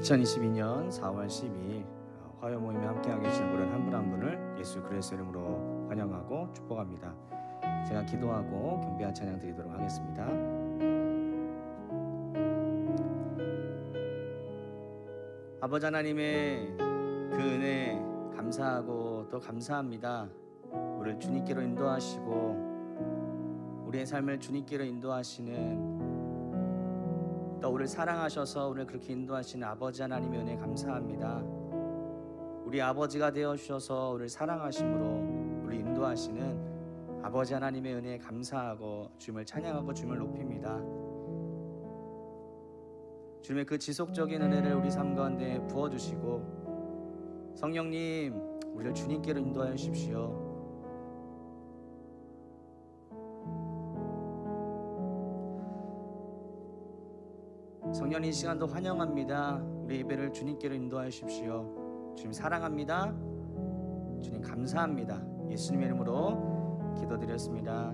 2022년 4월 12일 화요 모임에 함께하고 계시는 모든 한분 한 분을 예수 그리스도 이름으로 환영하고 축복합니다. 제가 기도하고 경배한 찬양 드리도록 하겠습니다. 아버지 하나님의 그 은혜 감사하고 또 감사합니다. 우리를 주님께로 인도하시고 우리의 삶을 주님께로 인도하시는 또 우리를 사랑하셔서 우리를 그렇게 인도하시는 아버지 하나님의 은혜 감사합니다. 우리 아버지가 되어 주셔서 우리를 사랑하심으로 우리 인도하시는 아버지 하나님의 은혜에 감사하고 주님을 찬양하고 주님을 높입니다. 주님의 그 지속적인 은혜를 우리 삶 가운데 부어 주시고 성령님 우리를 주님께로 인도하여 주십시오. 성령 이 시간도 환영합니다. 우리 예배를 주님께로 인도하여 주십시오. 주님 사랑합니다. 주님 감사합니다. 예수님의 이름으로 기도드렸습니다.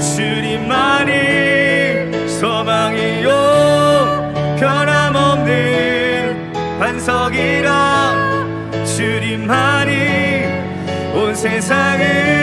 주님만이 소망이요 변함없는 반석이라 주님만이 온 세상을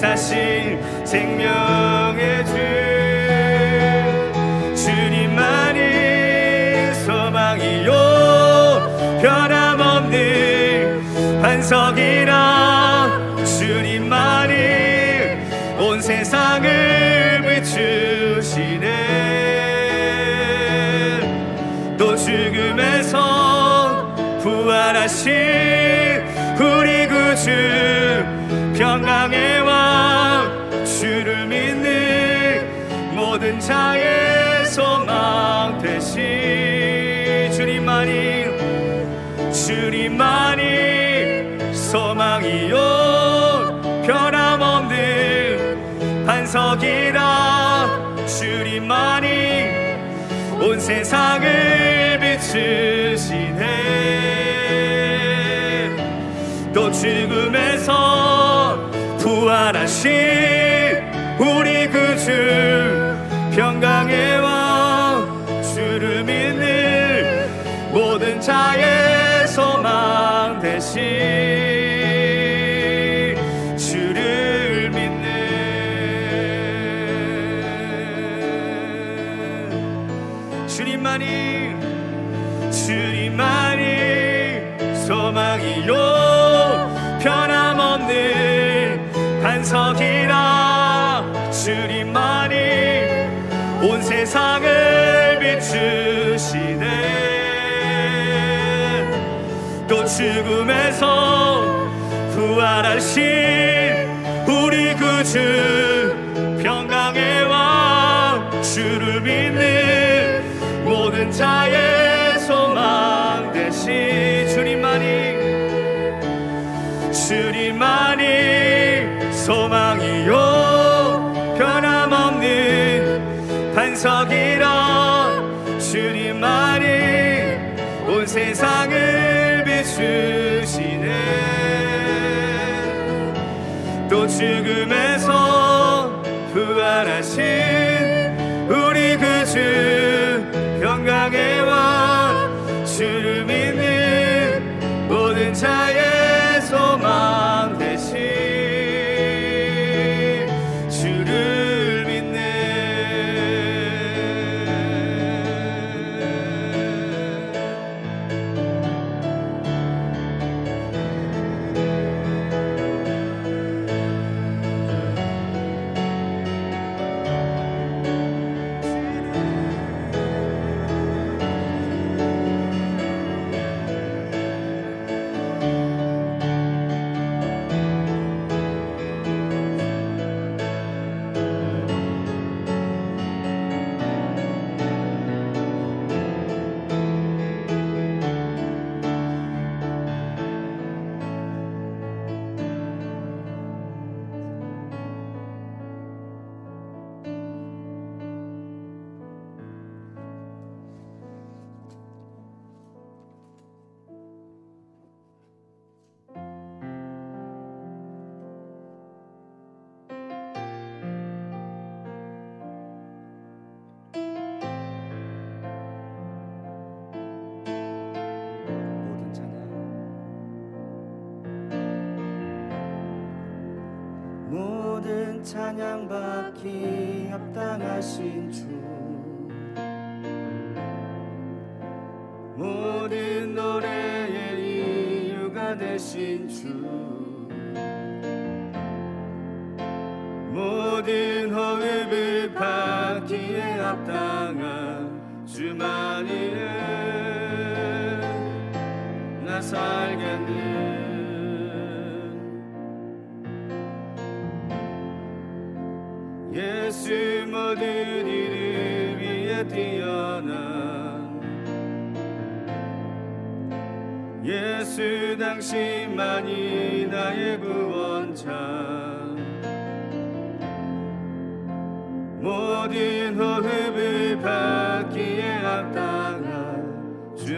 다시 사 나의 소망 되신 주님만이 주님만이 소망이요. 변함없는 반석이라 주님만이 온 세상을 비추시네. 또 죽음에서 부활하신 반석이라 주님만이 온 세상을 비추시네. 또 죽음에서 부활하신 우리 구주 죽음에서 부활하신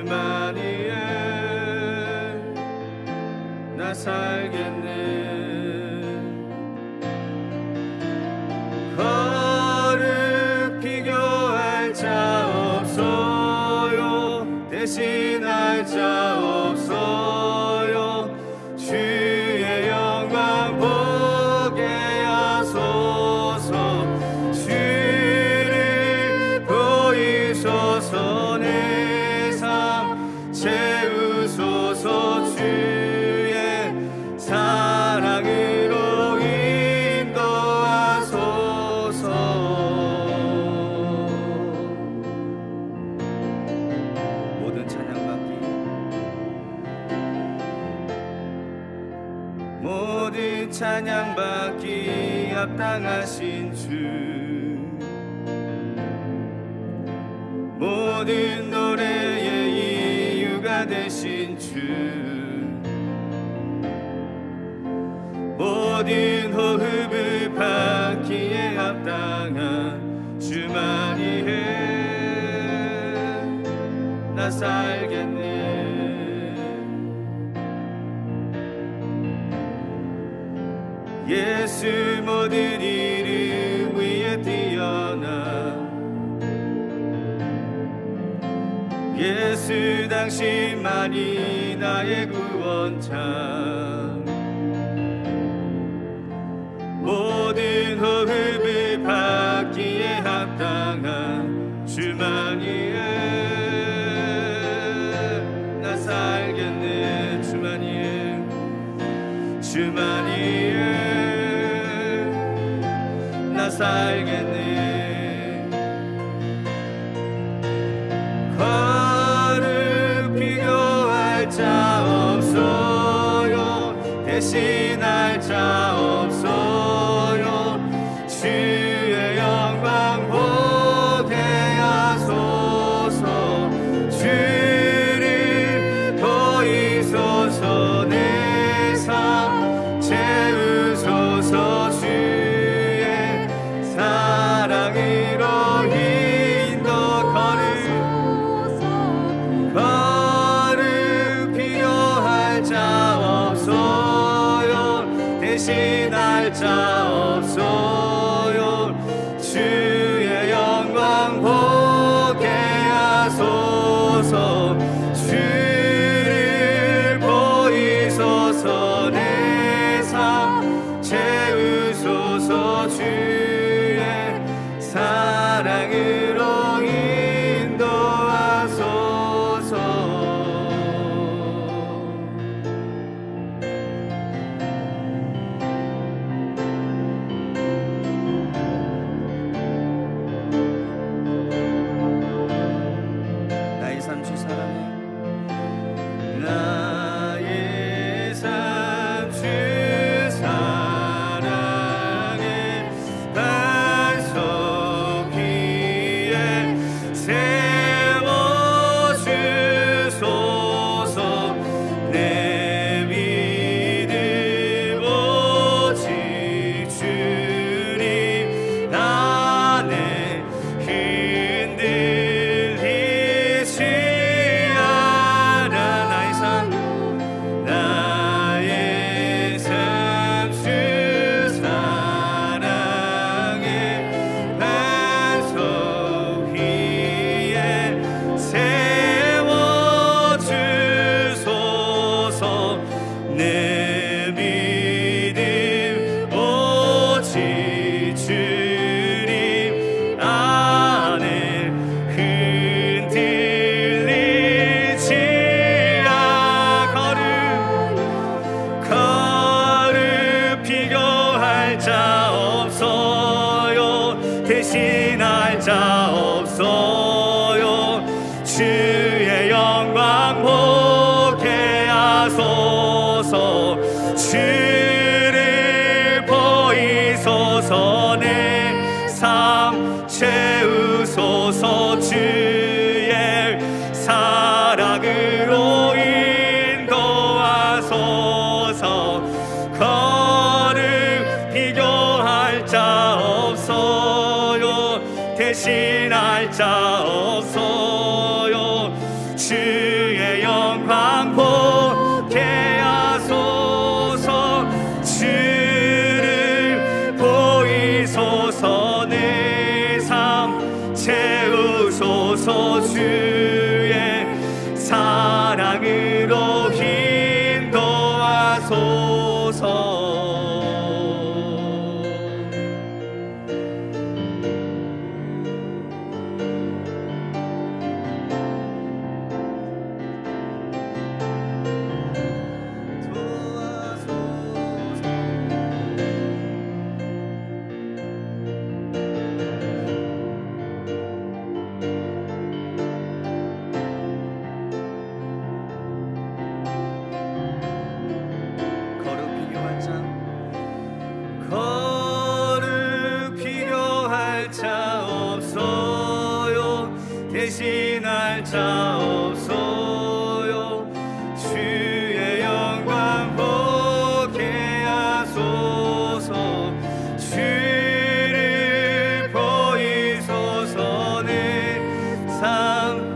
그 마리에 나 살게 당신만이 나의 구원자 모든 호흡을 받기에 합당한 주만이에 나 살겠네 주만이에. 주만이에 나 살겠네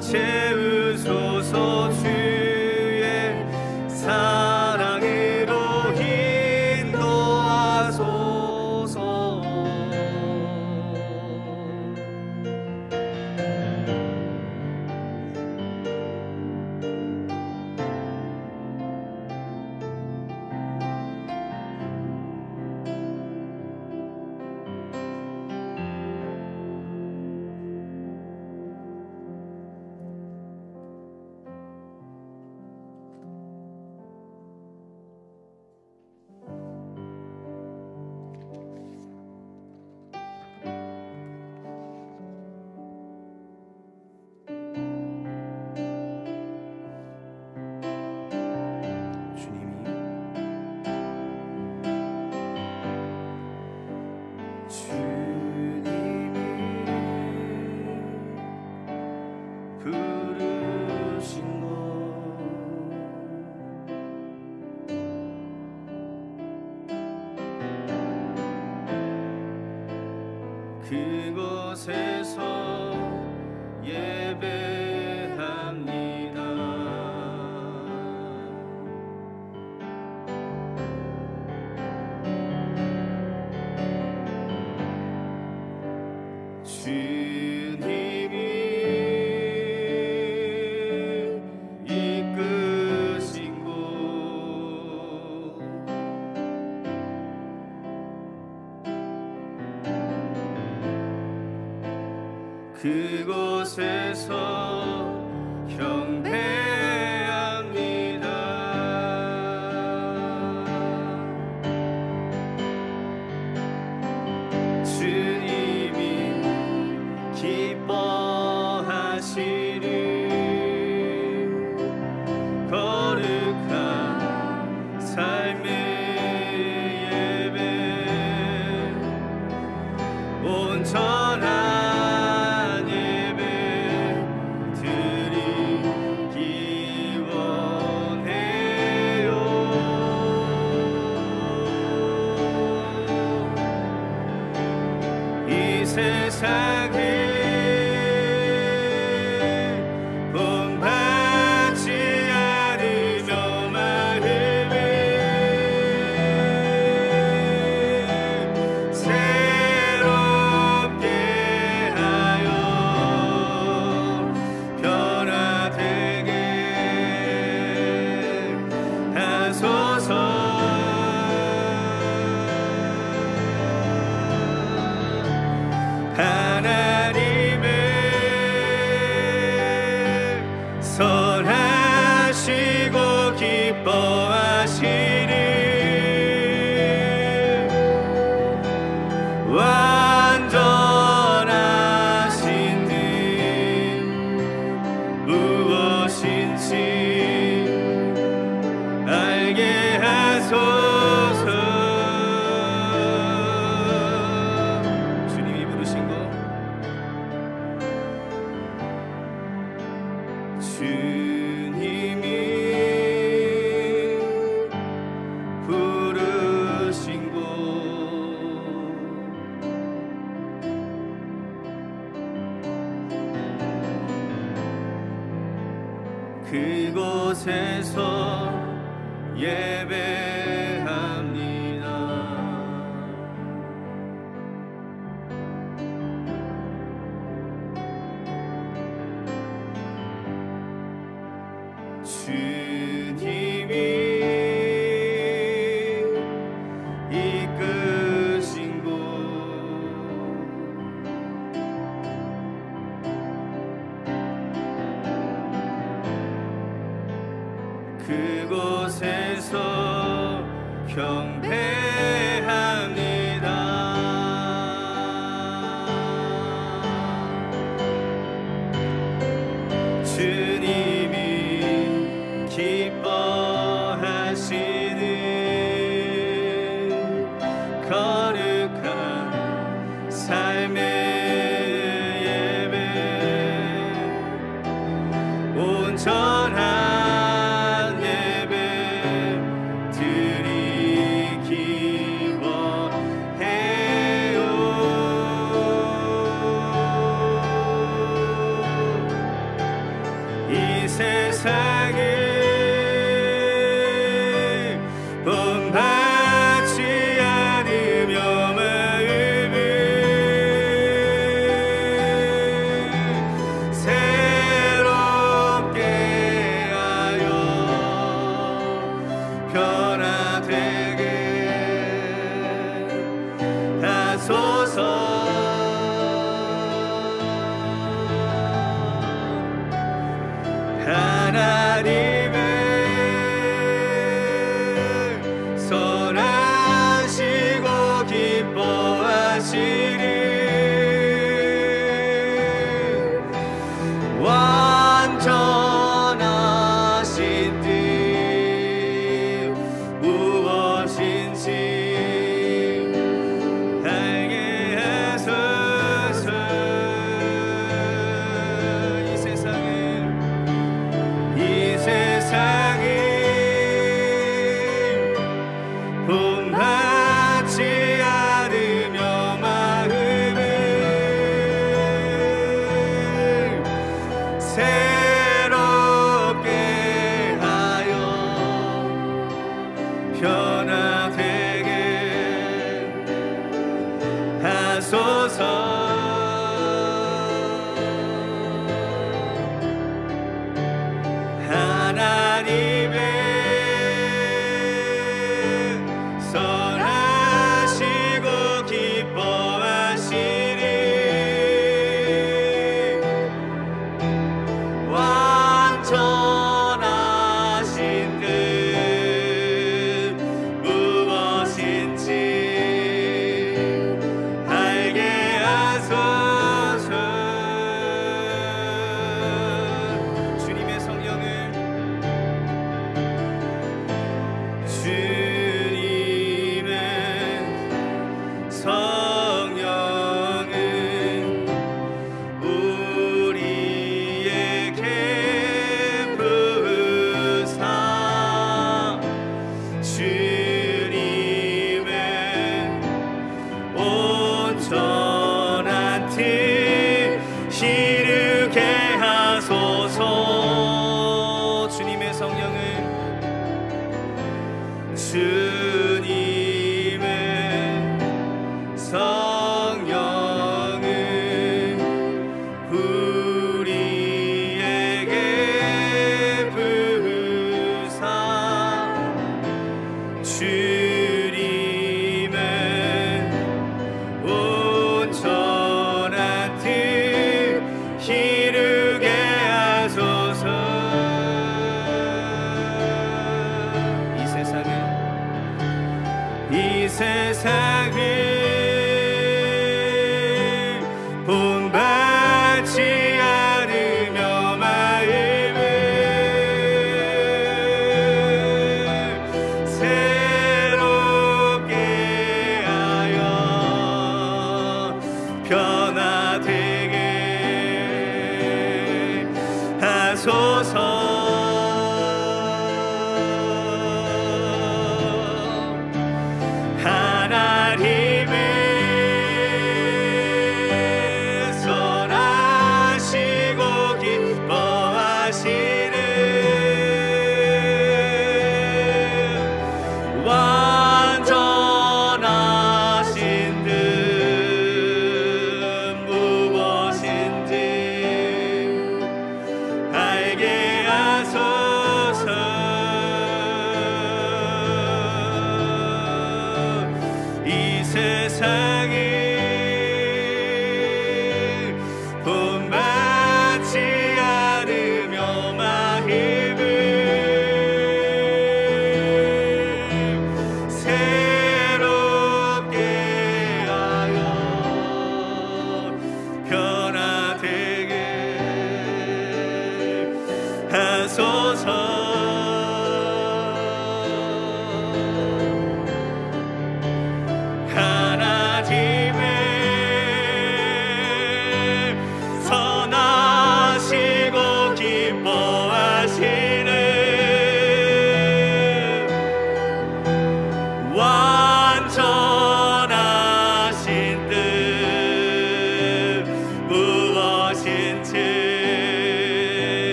채우소서 주.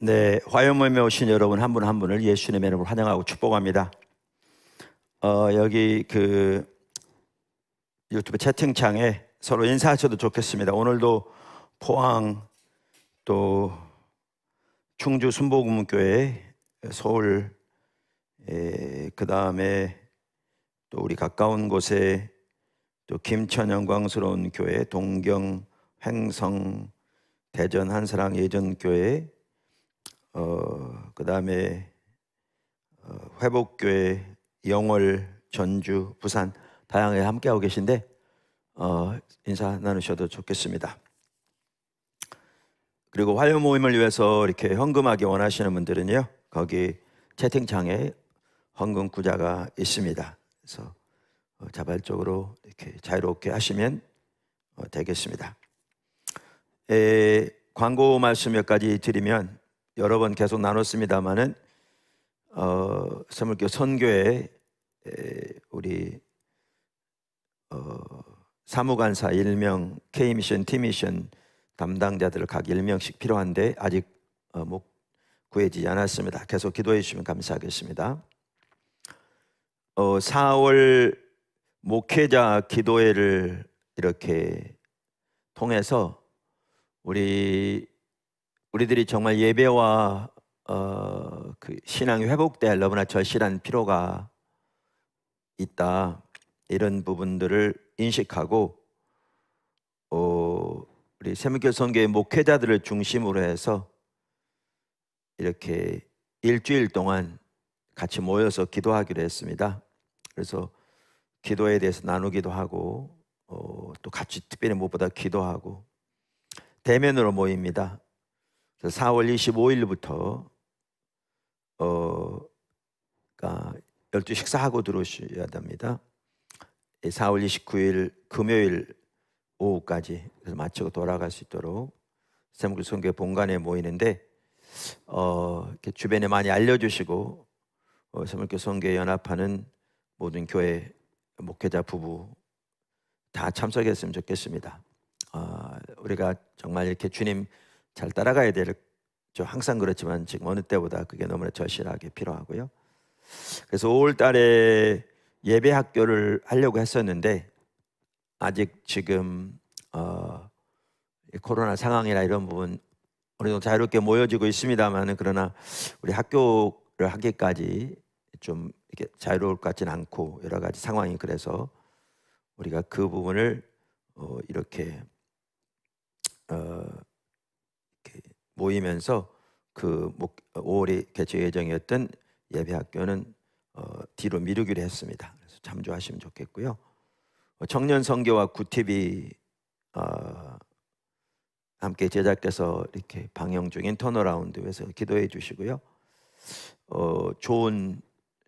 네, 화요모임에 오신 여러분 한분한 분을 예수님의 이름으로 환영하고 축복합니다. 어, 여기 그 유튜브 채팅창에 서로 인사하셔도 좋겠습니다. 오늘도 포항 또 충주 순복음교회 서울 그 다음에 또 우리 가까운 곳에 또 김천 영광스러운 교회 동경 횡성 대전 한사랑 예전교회 어, 그 다음에 어, 회복교회, 영월, 전주, 부산 다양하게 함께하고 계신데 어, 인사 나누셔도 좋겠습니다. 그리고 화요 모임을 위해서 이렇게 헌금하기 원하시는 분들은요 거기 채팅창에 헌금 구자가 있습니다. 그래서 어, 자발적으로 이렇게 자유롭게 하시면 어, 되겠습니다. 에, 광고 말씀 몇 가지 드리면 여러 번 계속 나눴습니다만은 어, 선물교 선교회 에, 우리 어, 사무관사 일명 K미션, T미션 담당자들 각 일명씩 필요한데 아직 어, 못 구해지지 않았습니다. 계속 기도해 주시면 감사하겠습니다. 어, 4월 목회자 기도회를 이렇게 통해서 우리 우리들이 정말 예배와 어, 그 신앙이 회복될 너무나 절실한 필요가 있다 이런 부분들을 인식하고 어, 우리 세무교 선교의 목회자들을 중심으로 해서 이렇게 일주일 동안 같이 모여서 기도하기로 했습니다. 그래서 기도에 대해서 나누기도 하고 어, 또 같이 특별히 무엇보다 기도하고 대면으로 모입니다. 그래서 4월 25일부터 어, 그러니까 12 식사하고 들어오셔야 됩니다. 4월 29일 금요일 오후까지 그래서 마치고 돌아갈 수 있도록 세무교 선교 본관에 모이는데 어, 이렇게 주변에 많이 알려주시고 어, 세무교 선교 연합하는 모든 교회 목회자 부부 다 참석했으면 좋겠습니다. 어, 우리가 정말 이렇게 주님 잘 따라가야 될, 저 항상 그렇지만 지금 어느 때보다 그게 너무나 절실하게 필요하고요. 그래서 5월 달에 예배 학교를 하려고 했었는데 아직 지금 어, 이 코로나 상황이나 이런 부분 어느 정도 자유롭게 모여지고 있습니다만은 그러나 우리 학교를 하기까지 좀 이렇게 자유로울 것 같지는 않고 여러 가지 상황이 그래서 우리가 그 부분을 어, 이렇게 어, 모이면서 그 목, 5월에 개최 예정이었던 예배 학교는 어, 뒤로 미루기로 했습니다. 그래서 참조하시면 좋겠고요. 어, 청년 선교와 구티비 어, 함께 제작돼서 이렇게 방영 중인 턴어라운드에서 기도해 주시고요. 어, 좋은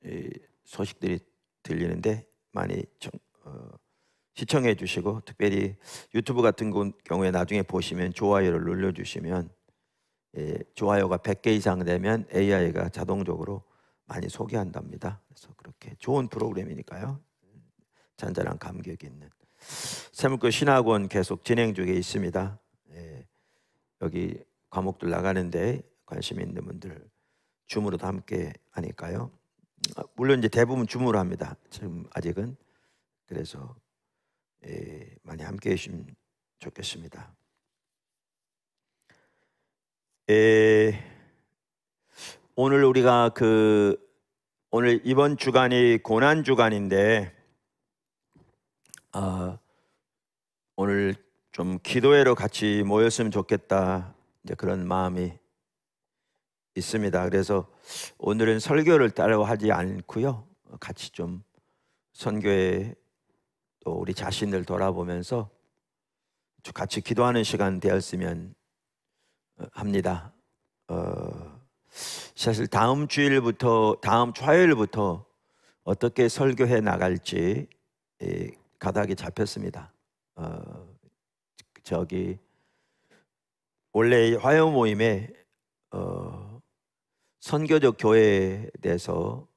이, 소식들이 들리는데 많이 청, 어, 시청해 주시고 특별히 유튜브 같은 건- 경우에 나중에 보시면 좋아요를 눌러 주시면 예, 좋아요가 100개 이상 되면 AI가 자동적으로 많이 소개한답니다. 그래서 그렇게 좋은 프로그램이니까요. 잔잔한 감격이 있는 세물교 신학원 계속 진행 중에 있습니다. 예, 여기 과목들 나가는데 관심 있는 분들 줌으로도 함께 하니까요. 아, 물론 이제 대부분 줌으로 합니다. 지금 아직은 그래서 예, 많이 함께 해주시면 좋겠습니다. 예, 오늘 우리가 그 오늘 이번 주간이 고난 주간인데 아, 오늘 좀 기도회로 같이 모였으면 좋겠다 이제 그런 마음이 있습니다. 그래서 오늘은 설교를 따로 하지 않고요. 같이 좀 선교에 또 우리 자신을 돌아보면서 같이 기도하는 시간 되었으면 어, 합니다. 어, 사실 다음 주일부터 다음 주 화요일부터 어떻게 설교해 나갈지 예, 가닥이 잡혔습니다. 어, 저기 원래 화요 모임에 어, 선교적 교회에 대해서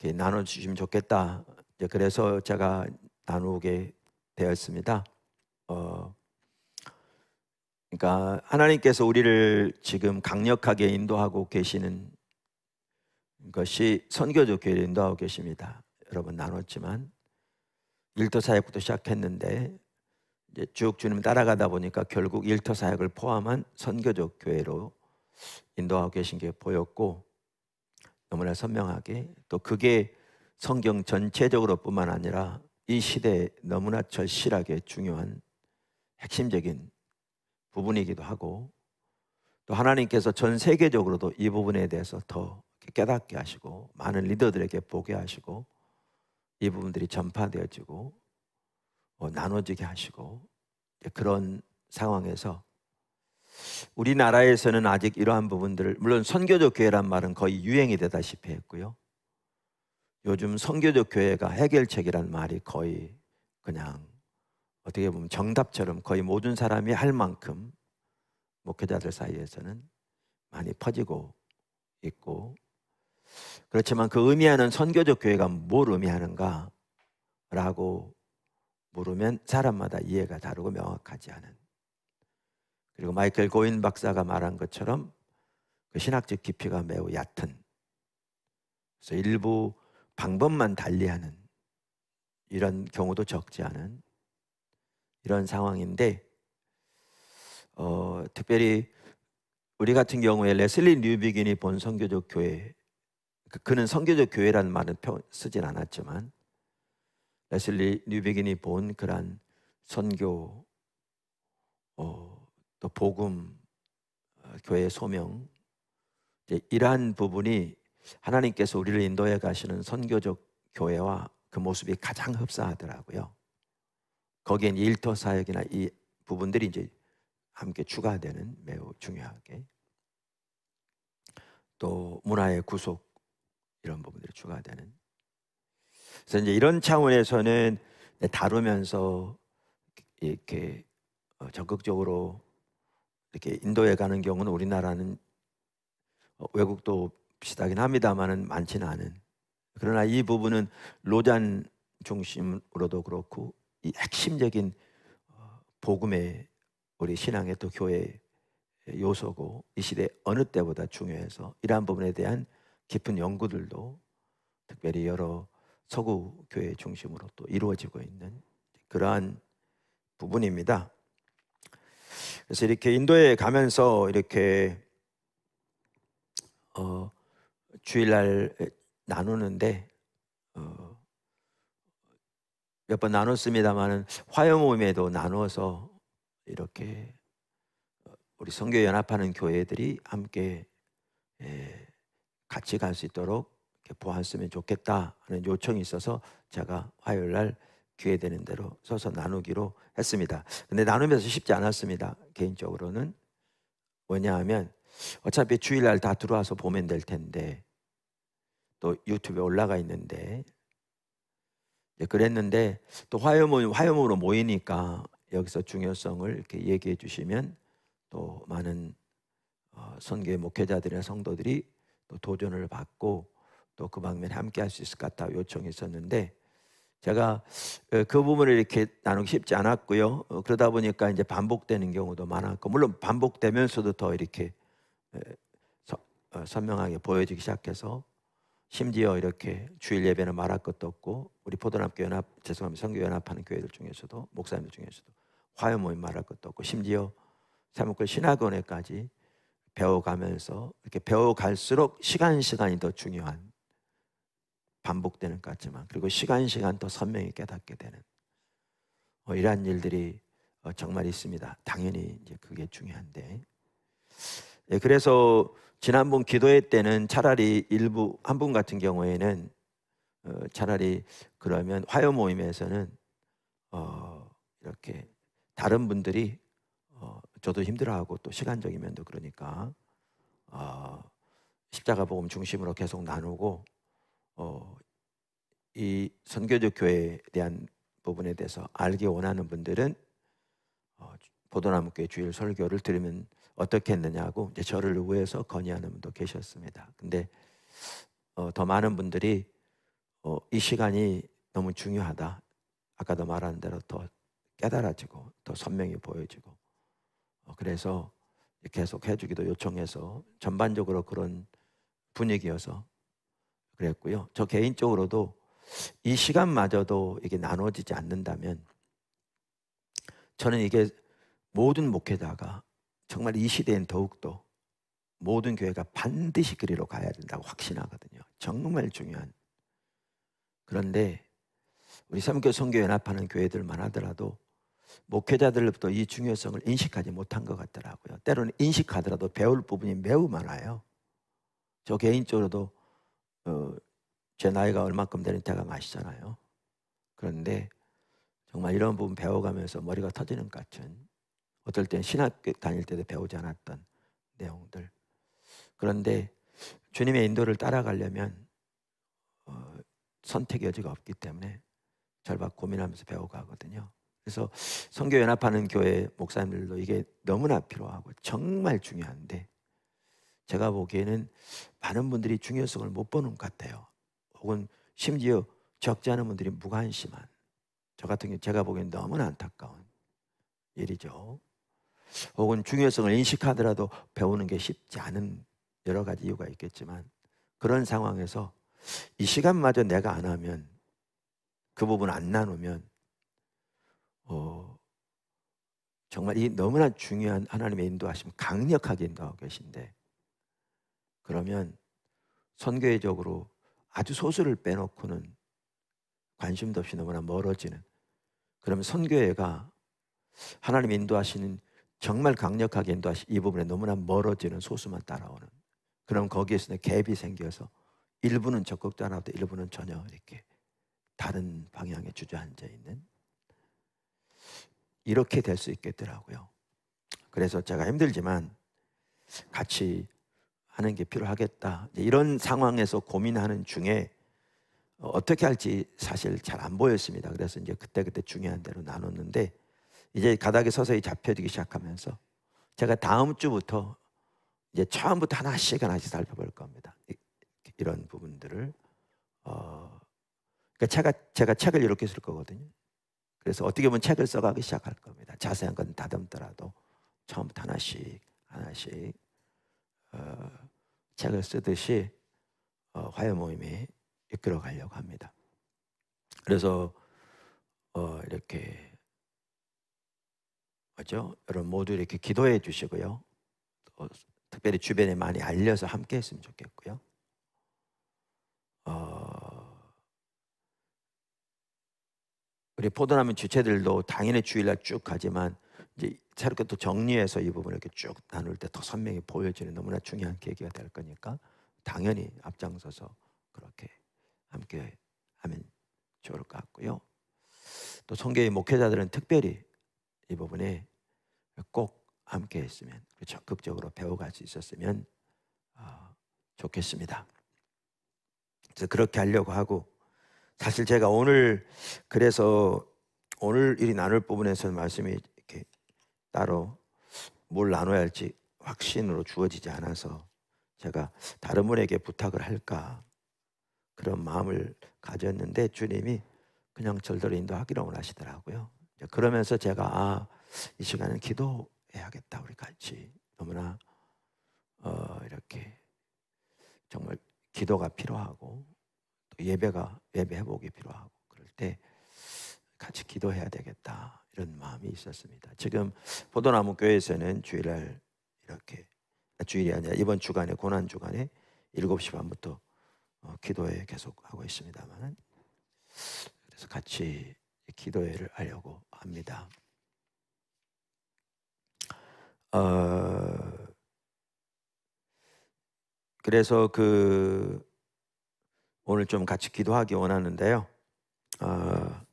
이렇게 나눠주시면 좋겠다. 그래서 제가 나누게 되었습니다. 어, 그러니까 하나님께서 우리를 지금 강력하게 인도하고 계시는 것이 선교적 교회를 인도하고 계십니다. 여러분 나눴지만 일터 사역부터 시작했는데 이제 쭉 주님 따라가다 보니까 결국 일터 사역을 포함한 선교적 교회로 인도하고 계신 게 보였고 너무나 선명하게 또 그게 성경 전체적으로뿐만 아니라 이 시대에 너무나 절실하게 중요한 핵심적인 부분이기도 하고 또 하나님께서 전 세계적으로도 이 부분에 대해서 더 깨닫게 하시고 많은 리더들에게 보게 하시고 이 부분들이 전파되어지고 어, 나눠지게 하시고 그런 상황에서 우리나라에서는 아직 이러한 부분들을 물론 선교적 교회란 말은 거의 유행이 되다시피 했고요. 요즘 선교적 교회가 해결책이란 말이 거의 그냥 어떻게 보면 정답처럼 거의 모든 사람이 할 만큼 목회자들 사이에서는 많이 퍼지고 있고 그렇지만 그 의미하는 선교적 교회가 뭘 의미하는가 라고 물으면 사람마다 이해가 다르고 명확하지 않은. 그리고 마이클 고인 박사가 말한 것처럼 그 신학적 깊이가 매우 얕은 그래서 일부 방법만 달리하는 이런 경우도 적지 않은 이런 상황인데 어, 특별히 우리 같은 경우에 레슬리 뉴비긴이 본 선교적 교회 그- 그는 선교적 교회라는 말은 표- 쓰진 않았지만 레슬리 뉴비긴이 본 그러한 선교 어, 또 복음 어, 교회의 소명 이러한 부분이 하나님께서 우리를 인도해 가시는 선교적 교회와 그 모습이 가장 흡사하더라고요. 거기엔 일터 사역이나 이 부분들이 이제 함께 추가되는 매우 중요하게. 또 문화의 구속 이런 부분들이 추가되는. 그래서 이제 이런 차원에서는 다루면서 이렇게 어, 적극적으로 이렇게 인도에 가는 경우는 우리나라는 어, 외국도 비슷하긴 합니다만은 많지는 않은. 그러나 이 부분은 로잔 중심으로도 그렇고 이 핵심적인 어, 복음의 우리 신앙의 또 교회 요소고 이 시대 어느 때보다 중요해서 이러한 부분에 대한 깊은 연구들도 특별히 여러 서구 교회 중심으로 또 이루어지고 있는 그러한 부분입니다. 그래서 이렇게 인도에 가면서 이렇게 어, 주일날 나누는데 어, 몇 번 나눴습니다만은 화요 모임에도 나누어서 이렇게 우리 성교 연합하는 교회들이 함께 예, 같이 갈 수 있도록 보았으면 좋겠다 하는 요청이 있어서 제가 화요일 날 기회 되는 대로 서서 나누기로 했습니다. 근데 나누면서 쉽지 않았습니다. 개인적으로는 뭐냐 하면 어차피 주일날 다 들어와서 보면 될 텐데 또 유튜브에 올라가 있는데 그랬는데 또 화요모 화요모로 모이니까 여기서 중요성을 이렇게 얘기해 주시면 또 많은 어, 선교의 목회자들이나 성도들이 또 도전을 받고 또 그 방면에 함께 할 수 있을 것 같다 요청이 있었는데 제가 어, 그 부분을 이렇게 나누기 쉽지 않았고요. 어, 그러다 보니까 이제 반복되는 경우도 많았고 물론 반복되면서도 더 이렇게 선명하게 보여지기 시작해서 심지어 이렇게 주일 예배는 말할 것도 없고 우리 포도남교 연합 죄송합니다 성교 연합하는 교회들 중에서도 목사님들 중에서도 화요 모임 말할 것도 없고 심지어 사목교 신학원에까지 배워가면서 이렇게 배워갈수록 시간 시간이 더 중요한 반복되는 것 같지만 그리고 시간 시간 더 선명히 깨닫게 되는 어, 이러한 일들이 어, 정말 있습니다. 당연히 이제 그게 중요한데 예, 그래서 지난번 기도회 때는 차라리 일부 한 분 같은 경우에는 어, 차라리 그러면 화요 모임에서는 어, 이렇게 다른 분들이 어, 저도 힘들어하고 또 시간적인 면도 그러니까 어, 십자가 복음 중심으로 계속 나누고 어, 이 선교적 교회에 대한 부분에 대해서 알기 원하는 분들은 어, 보도나무교회 주일 설교를 들으면 어떻게 했느냐고 이제 저를 위해서 건의하는 분도 계셨습니다. 근데 어, 더 많은 분들이 어, 이 시간이 너무 중요하다. 아까도 말한 대로 더 깨달아지고 더 선명히 보여지고 어, 그래서 계속 해주기도 요청해서 전반적으로 그런 분위기여서 그랬고요. 저 개인적으로도 이 시간마저도 이게 나눠지지 않는다면 저는 이게 모든 목회자가 정말 이 시대엔 더욱더 모든 교회가 반드시 그리로 가야 된다고 확신하거든요. 정말 중요한. 그런데 우리 삼교 성교 연합하는 교회들만 하더라도 목회자들부터 이 중요성을 인식하지 못한 것 같더라고요. 때로는 인식하더라도 배울 부분이 매우 많아요. 저 개인적으로도 어, 제 나이가 얼마큼 되는 때가 마시잖아요. 그런데 정말 이런 부분 배워가면서 머리가 터지는 것 같은 어떨 땐 신학교 다닐 때도 배우지 않았던 내용들. 그런데 주님의 인도를 따라가려면 어, 선택의 여지가 없기 때문에 절박 고민하면서 배워가거든요. 그래서 성교 연합하는 교회 목사님들도 이게 너무나 필요하고 정말 중요한데 제가 보기에는 많은 분들이 중요성을 못 보는 것 같아요. 혹은 심지어 적지 않은 분들이 무관심한 저 같은 경우 제가 보기엔 너무나 안타까운 일이죠. 혹은 중요성을 인식하더라도 배우는 게 쉽지 않은 여러 가지 이유가 있겠지만 그런 상황에서 이 시간마저 내가 안 하면 그 부분 안 나누면 어, 정말 이 너무나 중요한 하나님의 인도하심 강력하게 인도하고 계신데 그러면 선교회적으로 아주 소수를 빼놓고는 관심도 없이 너무나 멀어지는 그러면 선교회가 하나님 인도하시는 정말 강력하게 인도하시 이 부분에 너무나 멀어지는 소수만 따라오는 그럼 거기에서는 갭이 생겨서 일부는 적극도 안 하고 일부는 전혀 이렇게 다른 방향에 주저앉아 있는 이렇게 될 수 있겠더라고요. 그래서 제가 힘들지만 같이 하는 게 필요하겠다. 이런 상황에서 고민하는 중에 어떻게 할지 사실 잘 안 보였습니다. 그래서 이제 그때그때 중요한 대로 나눴는데 이제 가닥이 서서히 잡혀지기 시작하면서 제가 다음 주부터 이제 처음부터 하나씩 하나씩 살펴볼 겁니다. 이런 부분들을 어, 그러니까 제가 제가 책을 이렇게 쓸 거거든요. 그래서 어떻게 보면 책을 써가기 시작할 겁니다. 자세한 건 다듬더라도 처음부터 하나씩 하나씩 어, 책을 쓰듯이 어, 화요 모임이 이끌어 가려고 합니다. 그래서 어, 이렇게 뭐죠? 여러분 모두 이렇게 기도해 주시고요. 또 특별히 주변에 많이 알려서 함께 했으면 좋겠고요. 어, 우리 포도나무 주체들도 당연히 주일날 쭉 가지만 이제 새롭게 또 정리해서 이 부분을 이렇게 쭉 나눌 때 더 선명히 보여지는 너무나 중요한 계기가 될 거니까 당연히 앞장서서 그렇게 함께 하면 좋을 것 같고요. 또 성교의 목회자들은 특별히 이 부분에 꼭 함께 했으면 적극적으로 배워갈 수 있었으면 어, 좋겠습니다. 그래서 그렇게 하려고 하고 사실 제가 오늘 그래서 오늘 일이 나눌 부분에서는 말씀이 이렇게 따로 뭘 나눠야 할지 확신으로 주어지지 않아서 제가 다른 분에게 부탁을 할까 그런 마음을 가졌는데 주님이 그냥 절대로 인도하기로 원하시더라고요. 그러면서 제가 아, 이 시간은 기도해야겠다 우리 같이 너무나 어, 이렇게 정말 기도가 필요하고 또 예배가 예배 회복이 필요하고 그럴 때 같이 기도해야 되겠다 이런 마음이 있었습니다. 지금 포도나무 교회에서는 주일날 이렇게 주일이 아니라 이번 주간에 고난 주간에 7시 반부터 어, 기도회 계속 하고 있습니다만 그래서 같이 기도회를 하려고 합니다. 어, 그래서 그 오늘 좀 같이 기도하기 원하는데요. 어,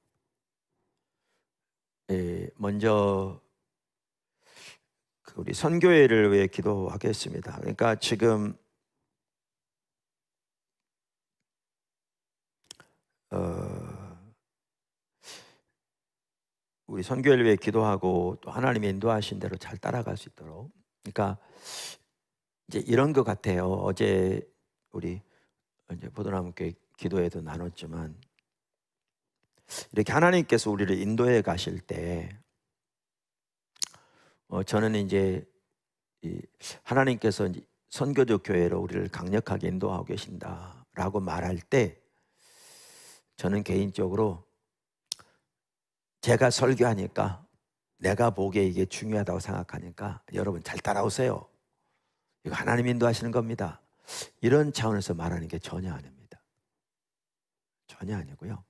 예, 먼저 그 우리 선교회를 위해 기도하겠습니다. 그러니까 지금 어, 우리 선교회를 위해 기도하고 또 하나님의 인도하신 대로 잘 따라갈 수 있도록. 그러니까 이제 이런 것 같아요. 어제 우리 이제 보도나무께 기도에도 나눴지만 이렇게 하나님께서 우리를 인도해 가실 때 어, 저는 이제 하나님께서 선교적 교회로 우리를 강력하게 인도하고 계신다라고 말할 때 저는 개인적으로 제가 설교하니까 내가 보기에 이게 중요하다고 생각하니까 여러분 잘 따라오세요. 이거 하나님 인도하시는 겁니다. 이런 차원에서 말하는 게 전혀 아닙니다. 전혀 아니고요.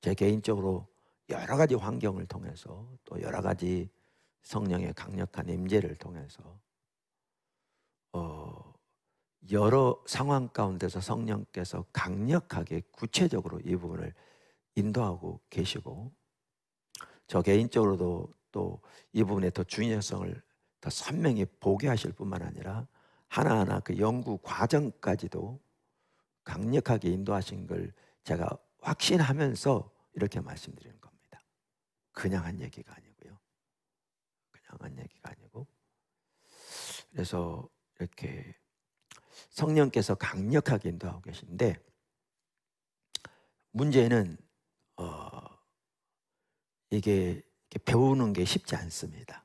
제 개인적으로 여러 가지 환경을 통해서 또 여러 가지 성령의 강력한 임재를 통해서 어, 여러 상황 가운데서 성령께서 강력하게 구체적으로 이 부분을 인도하고 계시고 저 개인적으로도 또 이 부분에 더 중요성을 더 선명히 보게 하실 뿐만 아니라 하나하나 그 연구 과정까지도 강력하게 인도하신 걸 제가 확신하면서 이렇게 말씀드리는 겁니다. 그냥 한 얘기가 아니고요. 그냥 한 얘기가 아니고 그래서 이렇게 성령께서 강력하게 인도하고 계신데 문제는 어, 이게 배우는 게 쉽지 않습니다.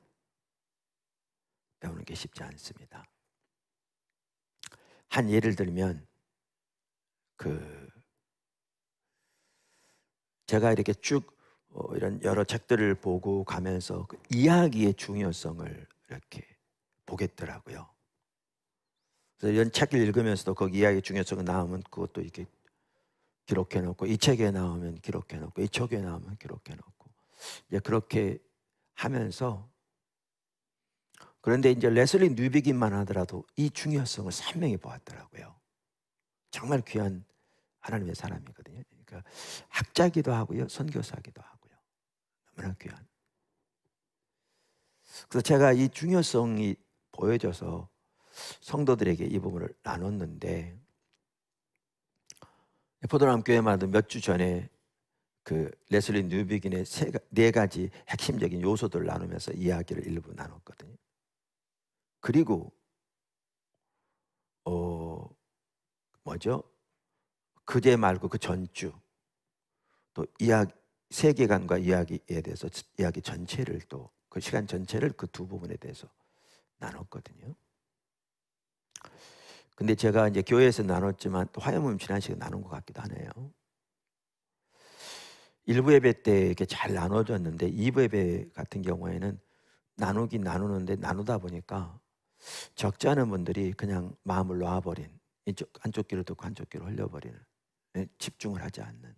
배우는 게 쉽지 않습니다. 한 예를 들면 그 제가 이렇게 쭉 어, 이런 여러 책들을 보고 가면서 그 이야기의 중요성을 이렇게 보겠더라고요. 그래서 이런 책을 읽으면서도 거기 이야기 중요성이 나오면 그것도 이렇게 기록해 놓고 이 책에 나오면 기록해 놓고 이 책에 나오면 기록해 놓고 이제 그렇게 하면서 그런데 이제 레슬리 뉴비긴만 하더라도 이 중요성을 선명히 보았더라고요. 정말 귀한 하나님의 사람이거든요. 그러니까 학자기도 하고요, 선교사기도 하고요. 너무나 귀한. 그래서 제가 이 중요성이 보여져서 성도들에게 이 부분을 나눴는데 포도남 교회마다 몇 주 전에 그 레슬리 뉴비긴의 세, 네 가지 핵심적인 요소들을 나누면서 이야기를 일부 나눴거든요. 그리고 어 뭐죠? 그제 말고 그 전주 또 이야기 세계관과 이야기에 대해서 이야기 전체를 또 그 시간 전체를 그 두 부분에 대해서 나눴거든요. 근데 제가 이제 교회에서 나눴지만 또 화요일 지난 시간 나눈 것 같기도 하네요. 일부 예배 때 이렇게 잘 나눠졌는데 2부 예배 같은 경우에는 나누긴 나누는데 나누다 보니까 적지 않은 분들이 그냥 마음을 놔버린 이쪽 한쪽 귀를 듣고 한쪽 귀를 흘려버리는 예, 집중을 하지 않는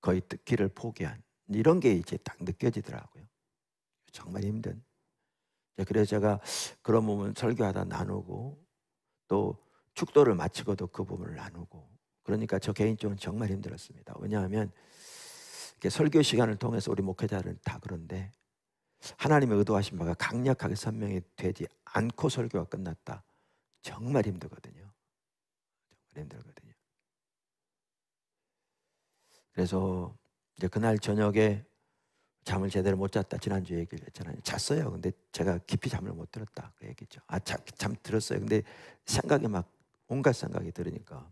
거의 듣기를 포기한 이런 게 이제 딱 느껴지더라고요. 정말 힘든. 예, 그래서 제가 그런 부분 설교하다 나누고 또 축도를 마치고도 그 부분을 나누고 그러니까 저 개인적으로 정말 힘들었습니다. 왜냐하면 설교 시간을 통해서 우리 목회자들은 다 그런데 하나님의 의도하신 바가 강력하게 선명이 되지 않고 설교가 끝났다. 정말 힘들거든요. 정말 힘들거든요. 그래서 이제 그날 저녁에 잠을 제대로 못 잤다 지난주 얘기를 했잖아요. 잤어요. 근데 제가 깊이 잠을 못 들었다 그 얘기죠. 아, 잠, 잠 들었어요. 근데 생각이 막 온갖 생각이 들으니까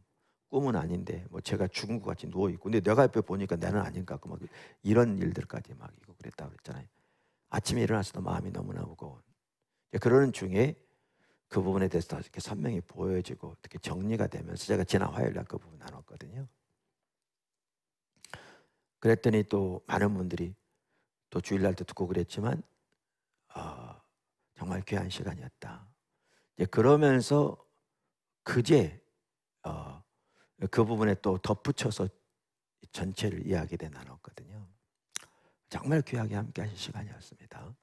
꿈은 아닌데 뭐 제가 죽은 것 같이 누워 있고 근데 내가 옆에 보니까 나는 아닌가 막 이런 일들까지 막 이거 그랬다 그랬잖아요. 아침에 일어나서도 마음이 너무나 무거운. 그러는 중에 그 부분에 대해서 이렇게 선명히 보여지고 어떻게 정리가 되면서 제가 지난 화요일 날 그 부분 나눴거든요. 그랬더니 또 많은 분들이 또 주일날도 듣고 그랬지만 어, 정말 귀한 시간이었다. 이제 그러면서 그제 어, 그 부분에 또 덧붙여서 전체를 이야기돼 나눴거든요. 정말 귀하게 함께 하신 시간이었습니다.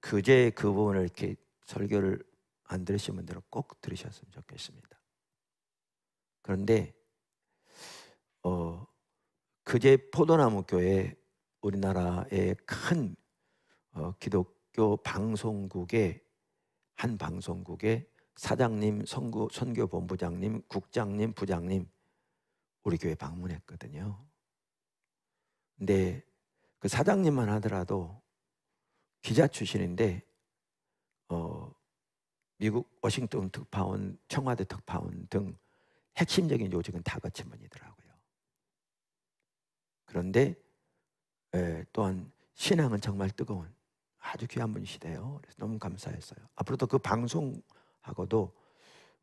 그제 그 부분을 이렇게 설교를 안 들으신 분들은 꼭 들으셨으면 좋겠습니다. 그런데 어 그제 포도나무 교회 우리나라의 큰 어, 기독교 방송국의 한 방송국의 사장님, 선교, 선교본부장님, 국장님, 부장님 우리 교회 방문했거든요. 근데 그 사장님만 하더라도 기자 출신인데 어, 미국 워싱턴 특파원, 청와대 특파원 등 핵심적인 요직은 다 거친 분이더라고요. 그런데 에, 또한 신앙은 정말 뜨거운 아주 귀한 분이시대요. 그래서 너무 감사했어요. 앞으로도 그 방송 하고도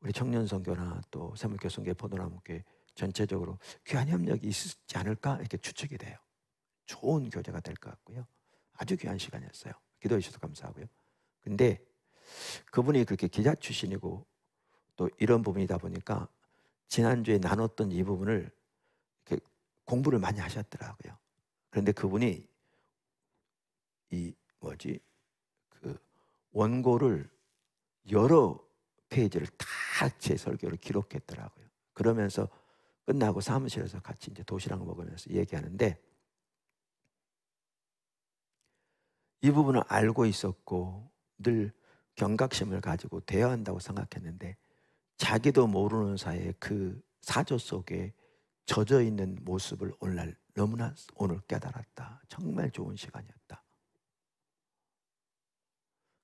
우리 청년 선교나 또 세물교 선교 포도나무교 전체적으로 귀한 협력이 있지 않을까 이렇게 추측이 돼요. 좋은 교제가 될 것 같고요. 아주 귀한 시간이었어요. 기도해 주셔서 감사하고요. 근데 그분이 그렇게 기자 출신이고 또 이런 부분이다 보니까 지난주에 나눴던 이 부분을 이렇게 공부를 많이 하셨더라고요. 그런데 그분이 이 뭐지 그 원고를 여러 페이지를 다 제 설교를 기록했더라고요. 그러면서 끝나고 사무실에서 같이 이제 도시락 먹으면서 얘기하는데 이 부분을 알고 있었고 늘 경각심을 가지고 대화한다고 생각했는데 자기도 모르는 사이에 그 사조 속에 젖어 있는 모습을 오늘날 너무나 오늘 깨달았다. 정말 좋은 시간이었다.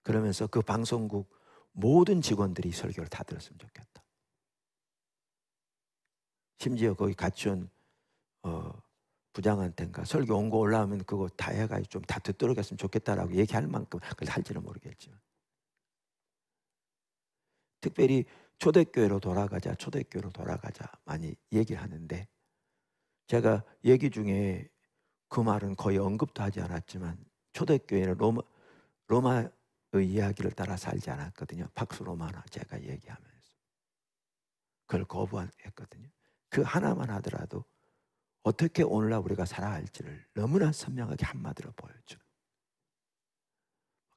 그러면서 그 방송국 모든 직원들이 설교를 다 들었으면 좋겠다. 심지어 거기 같이 온 어, 부장한테인가 설교 온거 올라오면 그거 다 해가지고 좀 다 듣도록 했으면 좋겠다라고 얘기할 만큼 그걸 할지는 모르겠지만 특별히 초대교회로 돌아가자 초대교회로 돌아가자 많이 얘기를 하는데 제가 얘기 중에 그 말은 거의 언급도 하지 않았지만 초대교회는 로마, 로마 의 이야기를 따라 살지 않았거든요 박수 로마나 제가 얘기하면서 그걸 거부했거든요 그 하나만 하더라도 어떻게 오늘날 우리가 살아갈지를 너무나 선명하게 한마디로 보여주는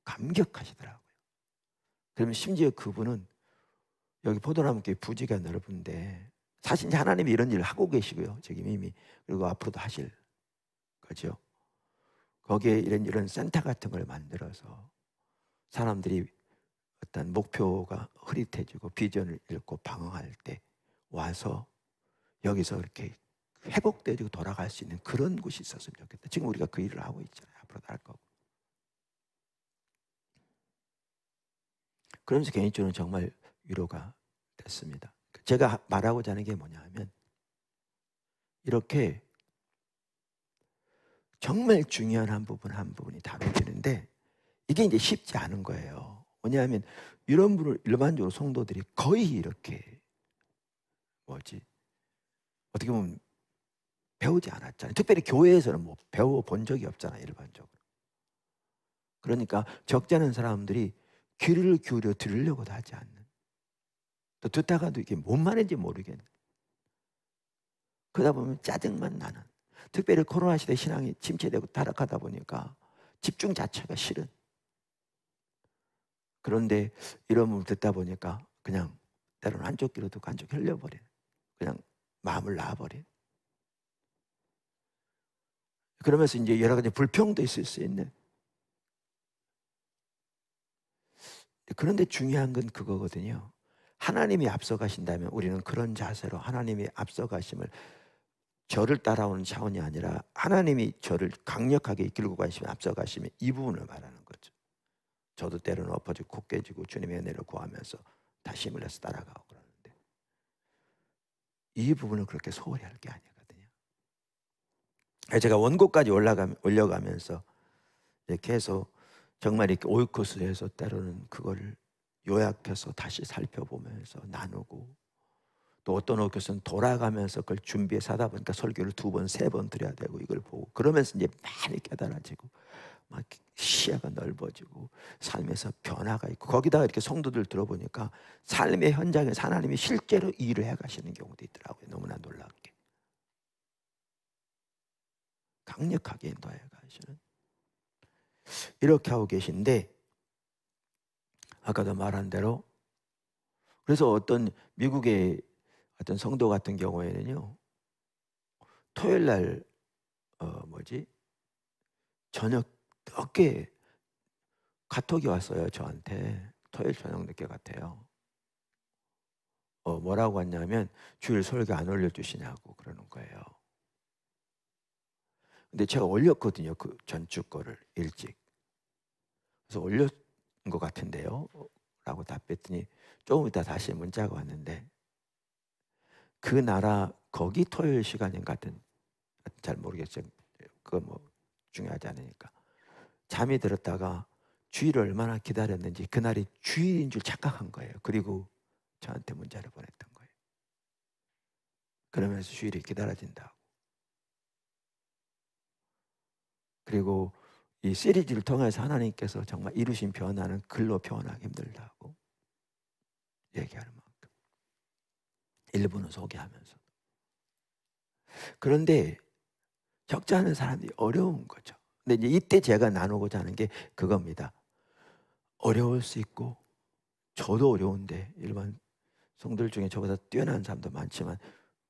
감격하시더라고요. 그러면 심지어 그분은 여기 포도나무교회 부지가 넓은데 사실 하나님이 이런 일을 하고 계시고요. 지금 이미 그리고 앞으로도 하실 거죠. 거기에 이런 이런 센터 같은 걸 만들어서 사람들이 어떤 목표가 흐릿해지고 비전을 잃고 방황할 때 와서 여기서 이렇게 회복되고 돌아갈 수 있는 그런 곳이 있었으면 좋겠다. 지금 우리가 그 일을 하고 있잖아요. 앞으로도 할 거고. 그러면서 개인적으로 정말 위로가 됐습니다. 제가 말하고자 하는 게 뭐냐 하면 이렇게 정말 중요한 한 부분 한 부분이 다뤄지는데 이게 이제 쉽지 않은 거예요. 왜냐하면 이런 분을 일반적으로 성도들이 거의 이렇게 뭐지 어떻게 보면 배우지 않았잖아요. 특별히 교회에서는 뭐 배워 본 적이 없잖아요. 일반적으로. 그러니까 적지 않은 사람들이 귀를 기울여 들으려고도 하지 않는. 또 듣다가도 이게 뭔 말인지 모르겠는. 그러다 보면 짜증만 나는. 특별히 코로나 시대 신앙이 침체되고 타락하다 보니까 집중 자체가 싫은. 그런데 이런 말 듣다 보니까 그냥 때로는 한쪽 귀로 듣고 한쪽 흘려버린. 그냥 마음을 놔버린. 그러면서 이제 여러 가지 불평도 있을 수 있는. 그런데 중요한 건 그거거든요. 하나님이 앞서가신다면 우리는 그런 자세로 하나님이 앞서가심을 저를 따라오는 차원이 아니라 하나님이 저를 강력하게 이끌고 가시면 앞서가시면 이 부분을 말하는 거죠. 저도 때로는 엎어지고 코 깨지고 주님의 은혜를 구하면서 다시 힘을 내서 따라가고 그러는데 이 부분을 그렇게 소홀히 할 게 아니거든요. 제가 원고까지 올라가 올려가면서 계속 정말 이렇게 오이코스해서 때로는 그거를 요약해서 다시 살펴보면서 나누고 또 어떤 교수는 돌아가면서 그걸 준비해서 하다 보니까 설교를 두 번, 세 번 드려야 되고 이걸 보고 그러면서 이제 많이 깨달아지고 막 시야가 넓어지고 삶에서 변화가 있고 거기다가 이렇게 성도들 들어보니까 삶의 현장에서 하나님이 실제로 일을 해 가시는 경우도 있더라고요. 너무나 놀랍게. 강력하게 인도해 가시는 이렇게 하고 계신데 아까도 말한 대로 그래서 어떤 미국의 어떤 성도 같은 경우에는요 토요일 날 어, 뭐지 저녁 늦게 카톡이 왔어요 저한테. 토요일 저녁 늦게 같아요. 어, 뭐라고 왔냐면 주일 설교 안 올려주시냐고 그러는 거예요. 근데 제가 올렸거든요 그 전주 거를 일찍. 그래서 올렸 것 같은데요. 라고 답했더니 조금 이따 다시 문자가 왔는데 그 나라 거기 토요일 시간인 같은 잘 모르겠어요. 그거 뭐 중요하지 않으니까 잠이 들었다가 주일을 얼마나 기다렸는지 그날이 주일인 줄 착각한 거예요. 그리고 저한테 문자를 보냈던 거예요. 그러면서 주일이 기다려진다고. 그리고 이 시리즈를 통해서 하나님께서 정말 이루신 변화는 글로 표현하기 힘들다고 얘기하는 만큼 일부는 소개하면서 그런데 적지 않은 사람들이 어려운 거죠. 근데 이제 이때 제가 나누고자 하는 게 그겁니다. 어려울 수 있고 저도 어려운데 일반 성들 중에 저보다 뛰어난 사람도 많지만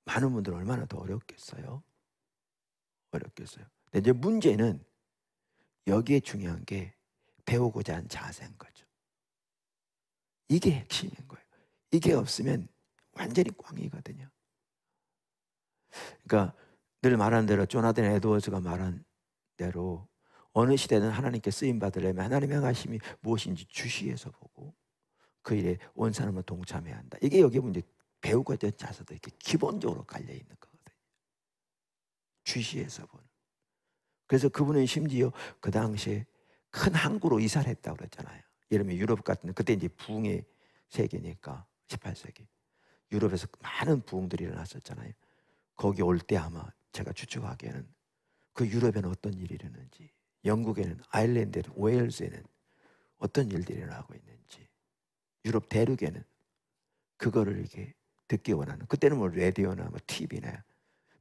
많은 분들은 얼마나 더 어렵겠어요? 어렵겠어요. 근데 이제 문제는 여기에 중요한 게 배우고자 한 자세인 거죠. 이게 핵심인 거예요. 이게 없으면 완전히 꽝이거든요. 그러니까 늘 말한 대로 조나단 에드워즈가 말한 대로 어느 시대는 하나님께 쓰임 받으려면 하나님의 하심이 무엇인지 주시해서 보고 그 일에 온 사람은 동참해야 한다. 이게 여기 문제 배우고자 자세도 이렇게 기본적으로 갈려 있는 거거든요. 주시해서 보는. 그래서 그분은 심지어 그 당시에 큰 항구로 이사를 했다고 그랬잖아요. 예를 들면 유럽 같은 그때 이제 부흥의 세계니까 18세기 유럽에서 많은 부흥들이 일어났었잖아요. 거기 올 때 아마 제가 추측하기에는 그 유럽에는 어떤 일이 일어났는지 영국에는 아일랜드에는 웨일즈에는 어떤 일들이 일어나고 있는지 유럽 대륙에는 그거를 이렇게 듣기 원하는 그때는 뭐 라디오나 뭐 TV나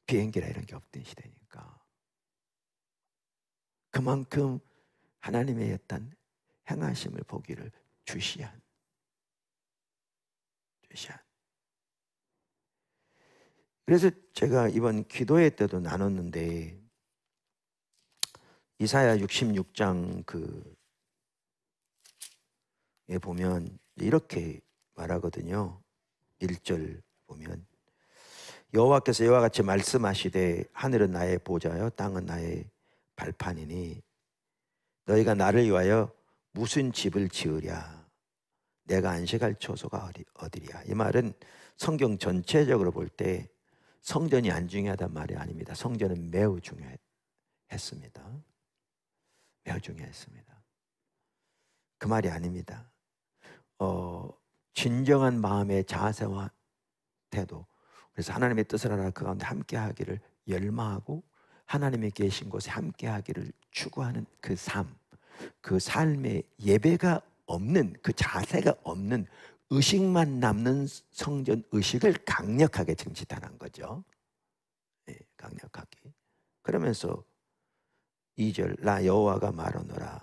비행기나 이런 게 없던 시대니까. 그만큼 하나님의 어떤 행하심을 보기를 주시한 주시한. 그래서 제가 이번 기도회 때도 나눴는데 이사야 66장 그에 보면 이렇게 말하거든요. 1절 보면. 여호와께서 이와 같이 말씀하시되 하늘은 나의 보좌요 땅은 나의 발판이니 너희가 나를 위하여 무슨 집을 지으랴? 내가 안식할 초소가 어디랴? 이 말은 성경 전체적으로 볼 때 성전이 안 중요하단 말이 아닙니다. 성전은 매우 중요했습니다 매우 중요했습니다 그 말이 아닙니다 어, 진정한 마음의 자세와 태도 그래서 하나님의 뜻을 알아 그 가운데 함께 하기를 열망하고 하나님의 계신 곳에 함께하기를 추구하는 그 삶, 그 삶에 예배가 없는 그 자세가 없는 의식만 남는 성전 의식을 강력하게 지탄한 거죠. 네, 강력하게. 그러면서 2절 나 여호와가 말하노라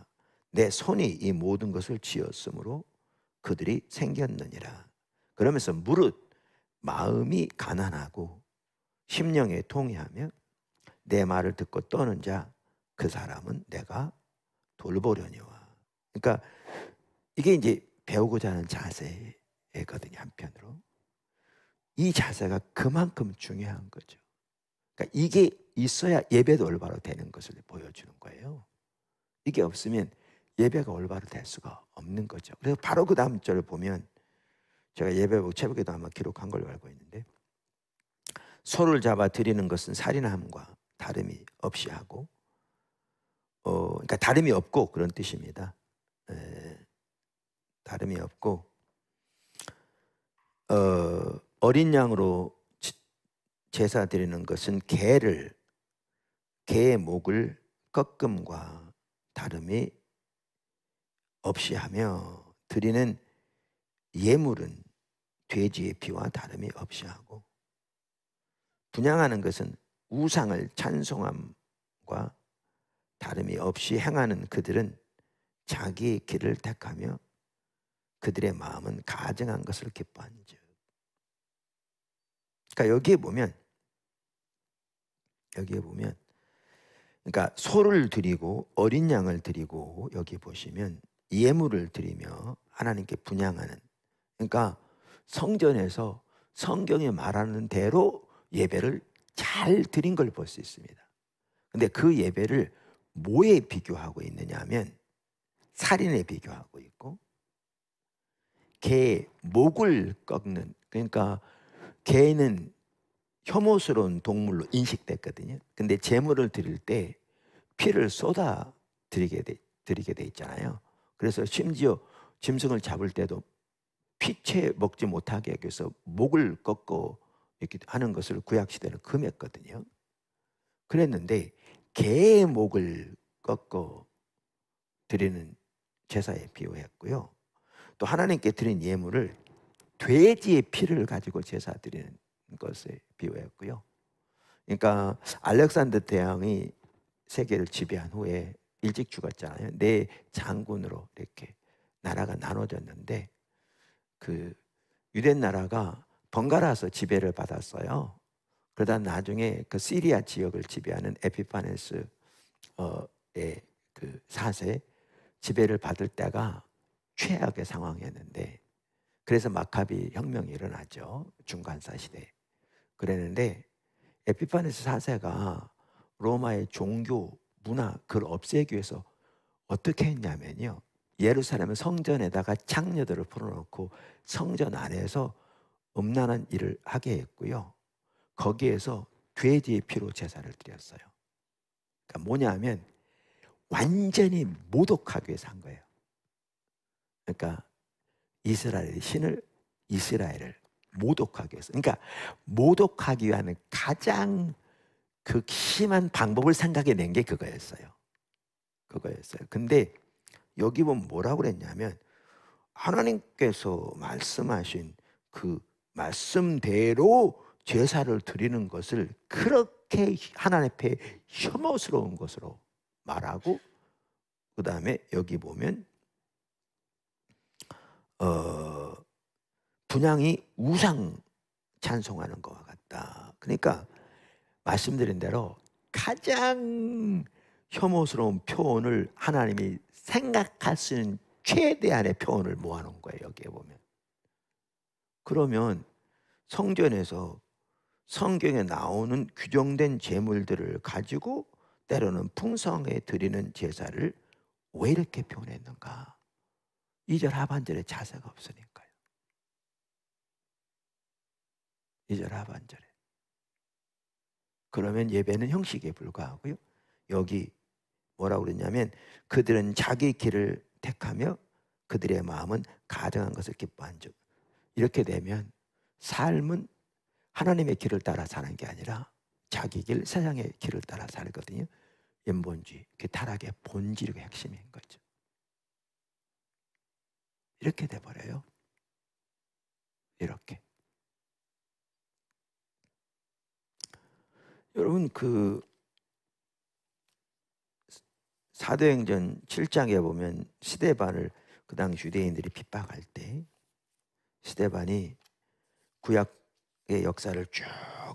내 손이 이 모든 것을 지었으므로 그들이 생겼느니라. 그러면서 무릇 마음이 가난하고 심령에 통해하며 내 말을 듣고 떠는 자 그 사람은 내가 돌보려니와. 그러니까 이게 이제 배우고자 하는 자세거든요 한편으로. 이 자세가 그만큼 중요한 거죠. 그러니까 이게 있어야 예배도 올바로 되는 것을 보여주는 거예요. 이게 없으면 예배가 올바로 될 수가 없는 거죠. 그래서 바로 그 다음 절을 보면 제가 예배복 새벽에도 아마 기록한 걸로 알고 있는데 소를 잡아 드리는 것은 살인함과 다름이 없이 하고 어 그러니까 다름이 없고 그런 뜻입니다. 에, 다름이 없고 어 어린 양으로 제사 드리는 것은 개를 개의 목을 꺾음과 다름이 없이 하며 드리는 예물은 돼지의 피와 다름이 없이 하고 분양하는 것은 우상을 찬송함과 다름이 없이 행하는 그들은 자기의 길을 택하며 그들의 마음은 가증한 것을 기뻐한즉. 그러니까 여기에 보면 여기에 보면 그러니까 소를 드리고 어린 양을 드리고 여기 보시면 예물을 드리며 하나님께 분양하는 그러니까 성전에서 성경이 말하는 대로 예배를 잘 드린 걸 볼 수 있습니다. 근데 그 예배를 뭐에 비교하고 있느냐 하면 살인에 비교하고 있고 개 목을 꺾는 그러니까 개는 혐오스러운 동물로 인식됐거든요. 근데 제물을 드릴 때 피를 쏟아 드리게 돼, 드리게 돼 있잖아요. 그래서 심지어 짐승을 잡을 때도 피채 먹지 못하게 하기 위해서 목을 꺾고 이렇게 하는 것을 구약 시대는 금했거든요. 그랬는데 개의 목을 꺾어 드리는 제사에 비유했고요. 또 하나님께 드린 예물을 돼지의 피를 가지고 제사 드리는 것에 비유했고요. 그러니까 알렉산더 대왕이 세계를 지배한 후에 일찍 죽었잖아요. 네 장군으로 이렇게 나라가 나눠졌는데 그 유대 나라가 번갈아서 지배를 받았어요. 그러다 나중에 그 시리아 지역을 지배하는 에피파네스의 그 사세 지배를 받을 때가 최악의 상황이었는데 그래서 마카비 혁명이 일어나죠. 중간사 시대. 그랬는데 에피파네스 사세가 로마의 종교 문화 그걸 없애기 위해서 어떻게 했냐면요. 예루살렘 성전에다가 창녀들을 풀어놓고 성전 안에서 음란한 일을 하게 했고요. 거기에서 돼지의 피로 제사를 드렸어요. 그러니까 뭐냐면 완전히 모독하기 위해서 한 거예요. 그러니까 이스라엘의 신을 이스라엘을 모독하기 위해서. 그러니까 모독하기 위한 가장 극심한 방법을 생각해 낸 게 그거였어요. 그거였어요. 근데 여기 보면 뭐라고 그랬냐면 하나님께서 말씀하신 그 말씀대로 제사를 드리는 것을 그렇게 하나님 앞에 혐오스러운 것으로 말하고 그 다음에 여기 보면 어, 분양이 우상 찬송하는 것과 같다. 그러니까 말씀드린 대로 가장 혐오스러운 표현을 하나님이 생각할 수 있는 최대한의 표현을 모아놓은 거예요. 여기에 보면. 그러면 성전에서 성경에 나오는 규정된 제물들을 가지고 때로는 풍성에 드리는 제사를 왜 이렇게 표현했는가? 2절 하반절에 자세가 없으니까요. 2절 하반절에. 그러면 예배는 형식에 불과하고요. 여기 뭐라고 그랬냐면 그들은 자기 길을 택하며 그들의 마음은 가정한 것을 기뻐한 즉 이렇게 되면 삶은 하나님의 길을 따라 사는 게 아니라 자기 길, 세상의 길을 따라 살거든요. 연본주의, 그 타락의 본질이 핵심인 거죠. 이렇게 돼버려요. 이렇게. 여러분 그 사도행전 7장에 보면 시대반을 그 당시 유대인들이 핍박할 때 시대반이 구약의 역사를 쭉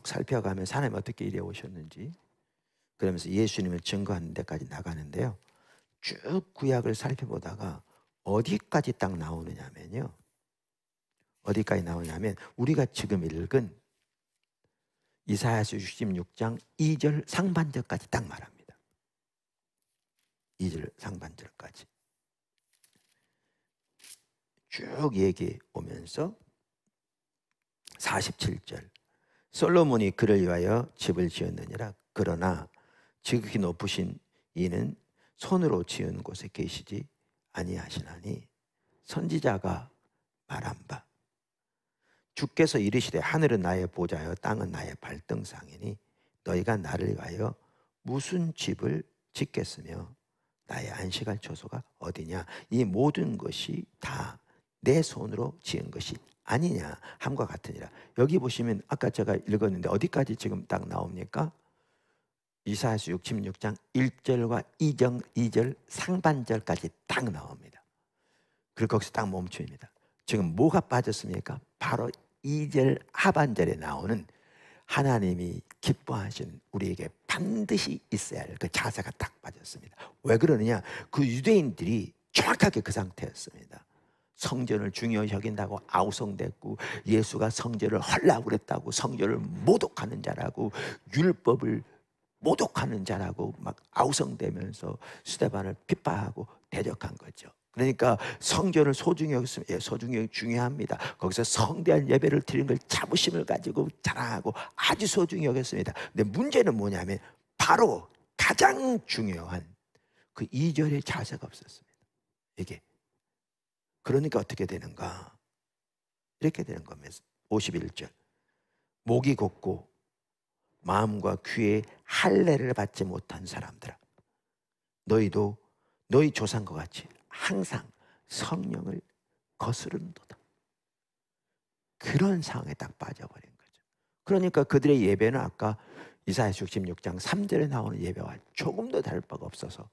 살펴가면 하나님 어떻게 일해 오셨는지 그러면서 예수님을 증거하는 데까지 나가는데요. 쭉 구약을 살펴보다가 어디까지 딱 나오느냐면요. 어디까지 나오냐면 우리가 지금 읽은 이사야서 66장 2절 상반절까지 딱 말합니다. 2절 상반절까지. 쭉 얘기해 오면서 47절 솔로몬이 그를 위하여 집을 지었느니라 그러나 지극히 높으신 이는 손으로 지은 곳에 계시지 아니하시나니 선지자가 말한 바 주께서 이르시되 하늘은 나의 보좌여 땅은 나의 발등상이니 너희가 나를 위하여 무슨 집을 짓겠으며 나의 안식할 처소가 어디냐 이 모든 것이 다 내 손으로 지은 것이 아니냐 함과 같으니라 여기 보시면 아까 제가 읽었는데 어디까지 지금 딱 나옵니까? 이사야서 66장 1절과 2절, 2절 상반절까지 딱 나옵니다. 그리고 거기서 딱 멈춥니다. 지금 뭐가 빠졌습니까? 바로 2절 하반절에 나오는 하나님이 기뻐하신 우리에게 반드시 있어야 할 그 자세가 딱 빠졌습니다. 왜 그러느냐? 그 유대인들이 정확하게 그 상태였습니다. 성전을 중요히 여긴다고 아우성됐고 예수가 성전을 헐라고 그랬다고 성전을 모독하는 자라고 율법을 모독하는 자라고 막 아우성되면서 수대반을 핍박하고 대적한 거죠. 그러니까 성전을 소중히 여겼으면 예, 소중히 중요합니다. 거기서 성대한 예배를 드리는 걸 자부심을 가지고 자랑하고 아주 소중히 여겼습니다. 근데 문제는 뭐냐면 바로 가장 중요한 그 2절의 자세가 없었습니다. 이게 그러니까 어떻게 되는가? 이렇게 되는 겁니다. 51절. 목이 곱고 마음과 귀에 할례를 받지 못한 사람들아 너희도 너희 조상과 같이 항상 성령을 거스른도다. 그런 상황에 딱 빠져버린 거죠. 그러니까 그들의 예배는 아까 이사야 66장 3절에 나오는 예배와 조금도 다를 바가 없어서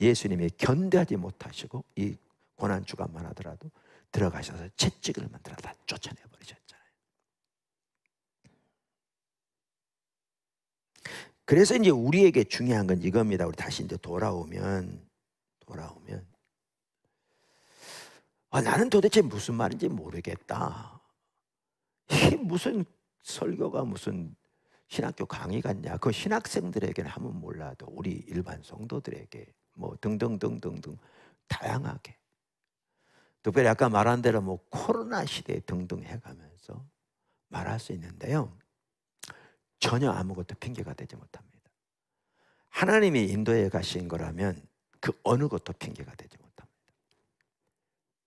예수님이 견뎌하지 못하시고 이 고난 주간만 하더라도 들어가셔서 채찍을 만들어 다 쫓아내 버리셨잖아요. 그래서 이제 우리에게 중요한 건 이겁니다. 우리 다시 이제 돌아오면 돌아오면 아, 나는 도대체 무슨 말인지 모르겠다. 이게 무슨 설교가 무슨 신학교 강의 같냐? 그 신학생들에게는 하면 몰라도 우리 일반 성도들에게 뭐 등등등등등 다양하게 특별히 아까 말한 대로 뭐 코로나 시대 등등 해가면서 말할 수 있는데요. 전혀 아무것도 핑계가 되지 못합니다. 하나님이 인도에 가신 거라면 그 어느 것도 핑계가 되지 못합니다.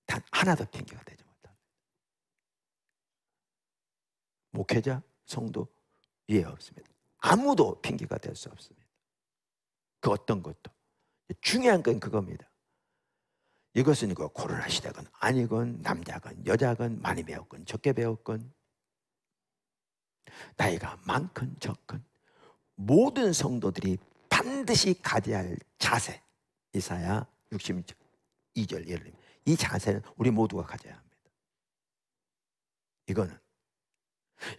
단 하나도 핑계가 되지 못합니다. 목회자, 성도 이해 없습니다. 아무도 핑계가 될 수 없습니다. 그 어떤 것도. 중요한 건 그겁니다. 이것은 그 코로나 시대건 아니건 남자건 여자건 많이 배웠건 적게 배웠건 나이가 많건 적건 모든 성도들이 반드시 가져야 할 자세 이사야 62절 예를 들면 이 자세는 우리 모두가 가져야 합니다. 이거는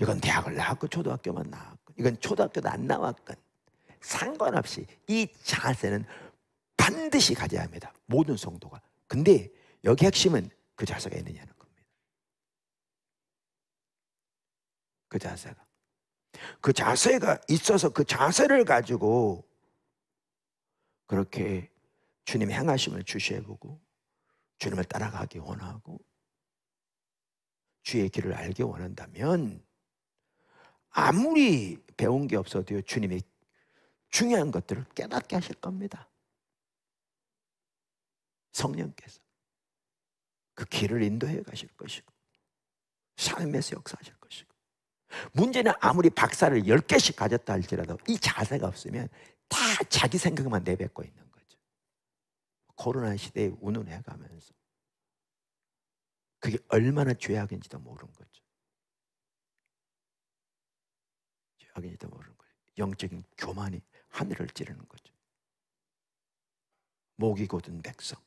이건 대학을 나왔고 초등학교만 나왔고 이건 초등학교도 안 나왔건 상관없이 이 자세는 반드시 가져야 합니다. 모든 성도가 근데 여기 핵심은 그 자세가 있느냐는 겁니다. 그 자세가. 그 자세가 있어서 그 자세를 가지고 그렇게 주님의 행하심을 주시해보고 주님을 따라가기 원하고 주의 길을 알기 원한다면 아무리 배운 게 없어도 주님이 중요한 것들을 깨닫게 하실 겁니다. 성령께서 그 길을 인도해 가실 것이고 삶에서 역사하실 것이고 문제는 아무리 박사를 10개씩 가졌다 할지라도 이 자세가 없으면 다 자기 생각만 내뱉고 있는. 코로나 시대에 운운해 가면서 그게 얼마나 죄악인지도 모르는 거죠. 죄악인지도 모르는 거예요. 영적인 교만이 하늘을 찌르는 거죠. 목이 곧은 백성.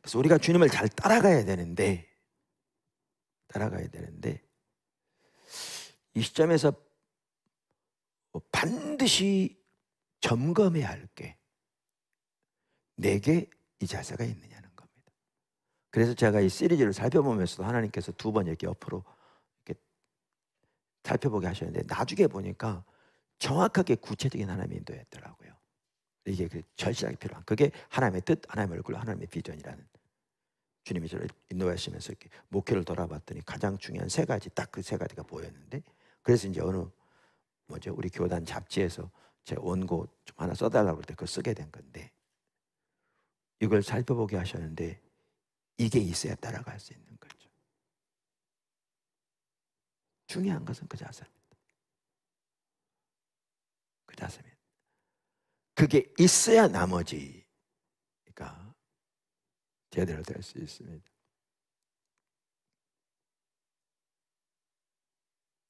그래서 우리가 주님을 잘 따라가야 되는데 따라가야 되는데 이 시점에서 반드시 점검해야 할 게 내게 이 자세가 있느냐는 겁니다. 그래서 제가 이 시리즈를 살펴보면서도 하나님께서 두 번 이렇게 옆으로 이렇게 살펴보게 하셨는데 나중에 보니까 정확하게 구체적인 하나님의 인도였더라고요. 이게 그 절실하게 필요한 그게 하나님의 뜻, 하나님의 얼굴, 하나님의 비전이라는 주님이 저를 인도하시면서 이렇게 목회를 돌아봤더니 가장 중요한 세 가지 딱 그 세 가지가 보였는데 그래서 이제 어느 뭐죠 우리 교단 잡지에서 제 원고 좀 하나 써달라고 할때 그걸 쓰게 된 건데 이걸 살펴보게 하셨는데 이게 있어야 따라갈 수 있는 거죠. 중요한 것은 그 자세입니다. 그 자세입니다. 그게 있어야 나머지가 제대로 될 수 있습니다.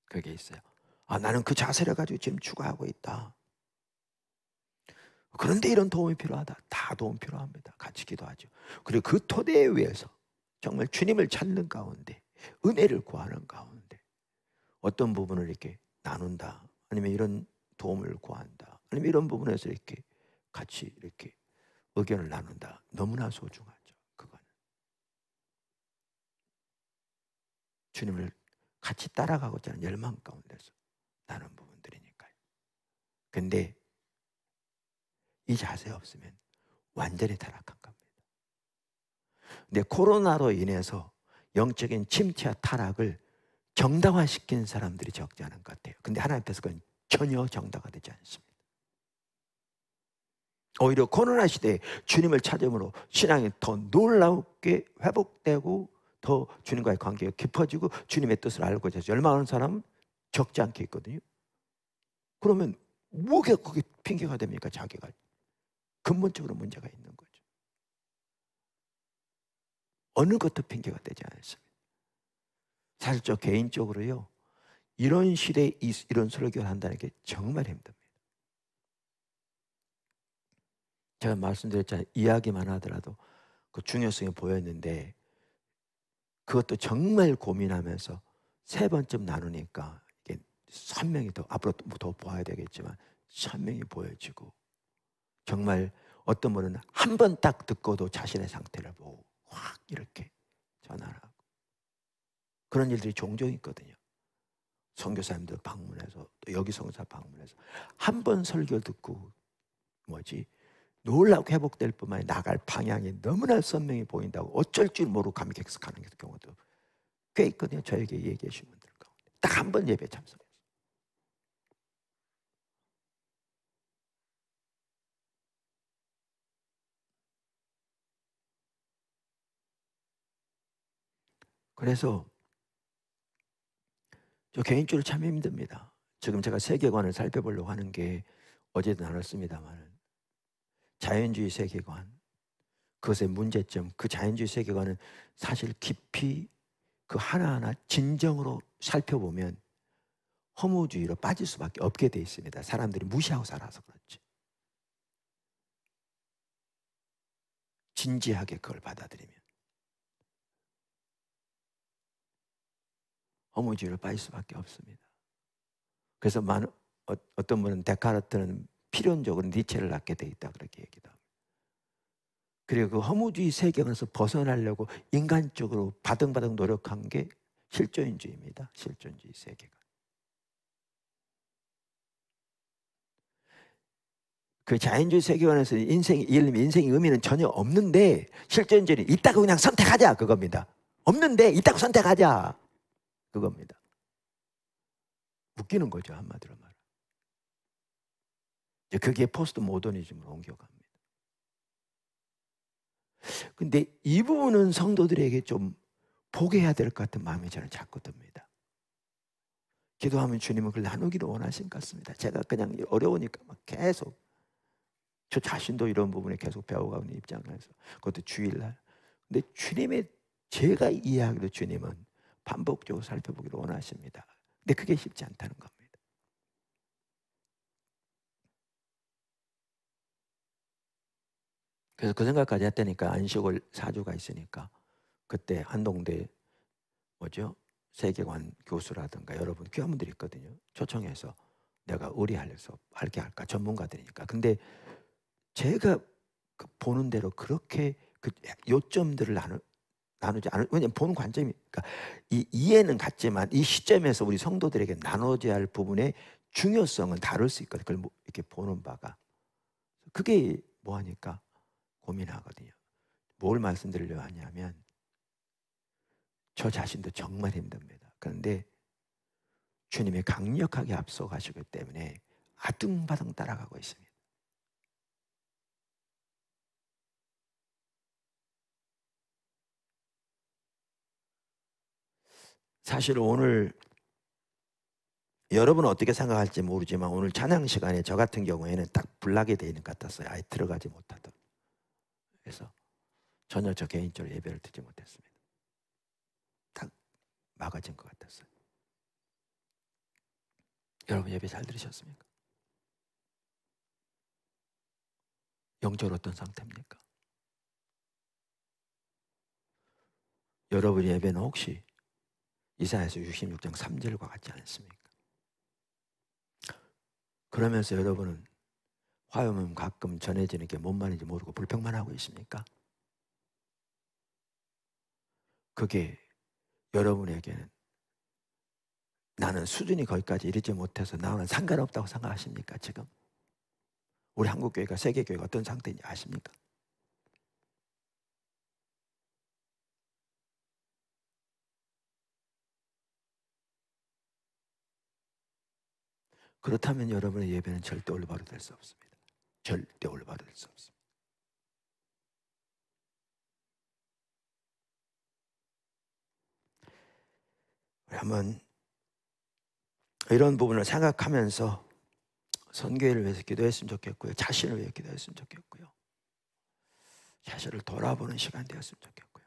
그게 있어요. 아, 나는 그 자세를 가지고 지금 추구하고 있다. 그런데 이런 도움이 필요하다. 다 도움 필요합니다. 같이 기도하죠. 그리고 그 토대에 의해서 정말 주님을 찾는 가운데 은혜를 구하는 가운데 어떤 부분을 이렇게 나눈다. 아니면 이런 도움을 구한다. 아니면 이런 부분에서 이렇게 같이 이렇게 의견을 나눈다. 너무나 소중하죠. 그거는. 주님을 같이 따라가고자 하는 열망 가운데서 나눈 부분들이니까요. 근데 이 자세 없으면 완전히 타락한 겁니다. 근데 코로나로 인해서 영적인 침체와 타락을 정당화시킨 사람들이 적지 않은 것 같아요. 근데 하나님 앞에서 그건 전혀 정당화 되지 않습니다. 오히려 코로나 시대에 주님을 찾음으로 신앙이 더 놀랍게 회복되고 더 주님과의 관계가 깊어지고 주님의 뜻을 알고자 열망하는 사람은 적지 않게 있거든요. 그러면 뭐가 거기 핑계가 됩니까? 자기가 근본적으로 문제가 있는 거죠. 어느 것도 핑계가 되지 않습니다. 사실 저 개인적으로요. 이런 시대에 이런 설교를 한다는 게 정말 힘듭니다. 제가 말씀드렸잖아요. 이야기만 하더라도 그 중요성이 보였는데 그것도 정말 고민하면서 세 번쯤 나누니까 이게 선명히 더 앞으로 더 보아야 되겠지만 선명히 보여지고 정말 어떤 분은 한 번 딱 듣고도 자신의 상태를 보고 확 이렇게 전환하고 그런 일들이 종종 있거든요. 선교사님들 방문해서 또 여기 성사 방문해서 한 번 설교 듣고 뭐지 놀라고 회복될 뿐만 아니라 나갈 방향이 너무나 선명히 보인다고 어쩔 줄 모르고 감격해하는 경우도 꽤 있거든요. 저에게 얘기해 주신 분들 가운데 딱 한 번 예배 참석 그래서 저 개인적으로 참 힘듭니다. 지금 제가 세계관을 살펴보려고 하는 게 어제도 나눴습니다만 자연주의 세계관 그것의 문제점 그 자연주의 세계관은 사실 깊이 그 하나하나 진정으로 살펴보면 허무주의로 빠질 수밖에 없게 돼 있습니다. 사람들이 무시하고 살아서 그렇지. 진지하게 그걸 받아들이면 허무주의로 빠질 수밖에 없습니다. 그래서 많은 어, 어떤 분은 데카르트는 필연적으로 니체를 낳게 돼 있다 그렇게 얘기도 합니다. 그리고 그 허무주의 세계관에서 벗어나려고 인간적으로 바등바등 노력한 게 실존주의입니다. 실존주의 세계관. 그 자연주의 세계관에서 인생 예를 들면 인생의 의미는 전혀 없는데 실존주의는 있다고 그냥 선택하자 그겁니다. 없는데 있다고 선택하자 그겁니다. 웃기는 거죠 한마디로 말. 그게 포스트 모더니즘으로 옮겨갑니다. 근데 이 부분은 성도들에게 좀 포기해야 될 것 같은 마음이 저는 자꾸 듭니다. 기도하면 주님은 그걸 나누기를 원하신 것 같습니다. 제가 그냥 어려우니까 막 계속 저 자신도 이런 부분에 계속 배워가는 입장에서 그것도 주일날. 근데 주님의 제가 이해하기로 주님은 반복적으로 살펴보기를 원하십니다. 근데 그게 쉽지 않다는 겁니다. 그래서 그 생각까지 했다니까 안식월 사주가 있으니까 그때 한동대 뭐죠 세계관 교수라든가 여러분 귀한 분들이 있거든요 초청해서 내가 의뢰해서 할게 할까 전문가들이니까 근데 제가 그 보는 대로 그렇게 그 요점들을 나누 나누지 않을 왜냐면 보는 관점이 그러니까 이 이해는 같지만 이 시점에서 우리 성도들에게 나눠져야 할 부분의 중요성은 다를 수 있거든요. 그걸 뭐 이렇게 보는 바가 그게 뭐 하니까 고민하거든요. 뭘 말씀드리려 하냐면 저 자신도 정말 힘듭니다. 그런데 주님이 강력하게 앞서가시기 때문에 아둥바둥 따라가고 있습니다. 사실 오늘 여러분은 어떻게 생각할지 모르지만 오늘 찬양 시간에 저 같은 경우에는 딱 불나게 돼 있는 것 같았어요. 아예 들어가지 못하던. 그래서 전혀 저 개인적으로 예배를 드지 못했습니다. 딱 막아진 것 같았어요. 여러분 예배 잘 들으셨습니까? 영적 어떤 상태입니까? 여러분 예배는 혹시 이사야서 66장 3절과 같지 않습니까? 그러면서 여러분은 화염은 가끔 전해지는 게 뭔 말인지 모르고 불평만 하고 있습니까? 그게 여러분에게는 나는 수준이 거기까지 이르지 못해서 나는 상관없다고 생각하십니까 지금? 우리 한국교회가 세계교회가 어떤 상태인지 아십니까? 그렇다면 여러분의 예배는 절대 올바로 될 수 없습니다. 절대 올바로 될 수 없습니다. 우리 한번 이런 부분을 생각하면서 선교회를 위해서 기도했으면 좋겠고요. 자신을 위해 기도했으면 좋겠고요. 자신을 돌아보는 시간 되었으면 좋겠고요.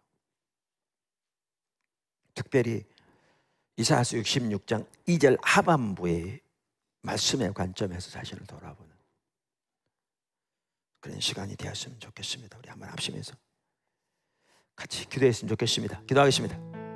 특별히 이사야서 66장 2절 하반부에 말씀의 관점에서 자신을 돌아보는 그런 시간이 되었으면 좋겠습니다. 우리 한번 합심해서 같이 기도했으면 좋겠습니다. 기도하겠습니다.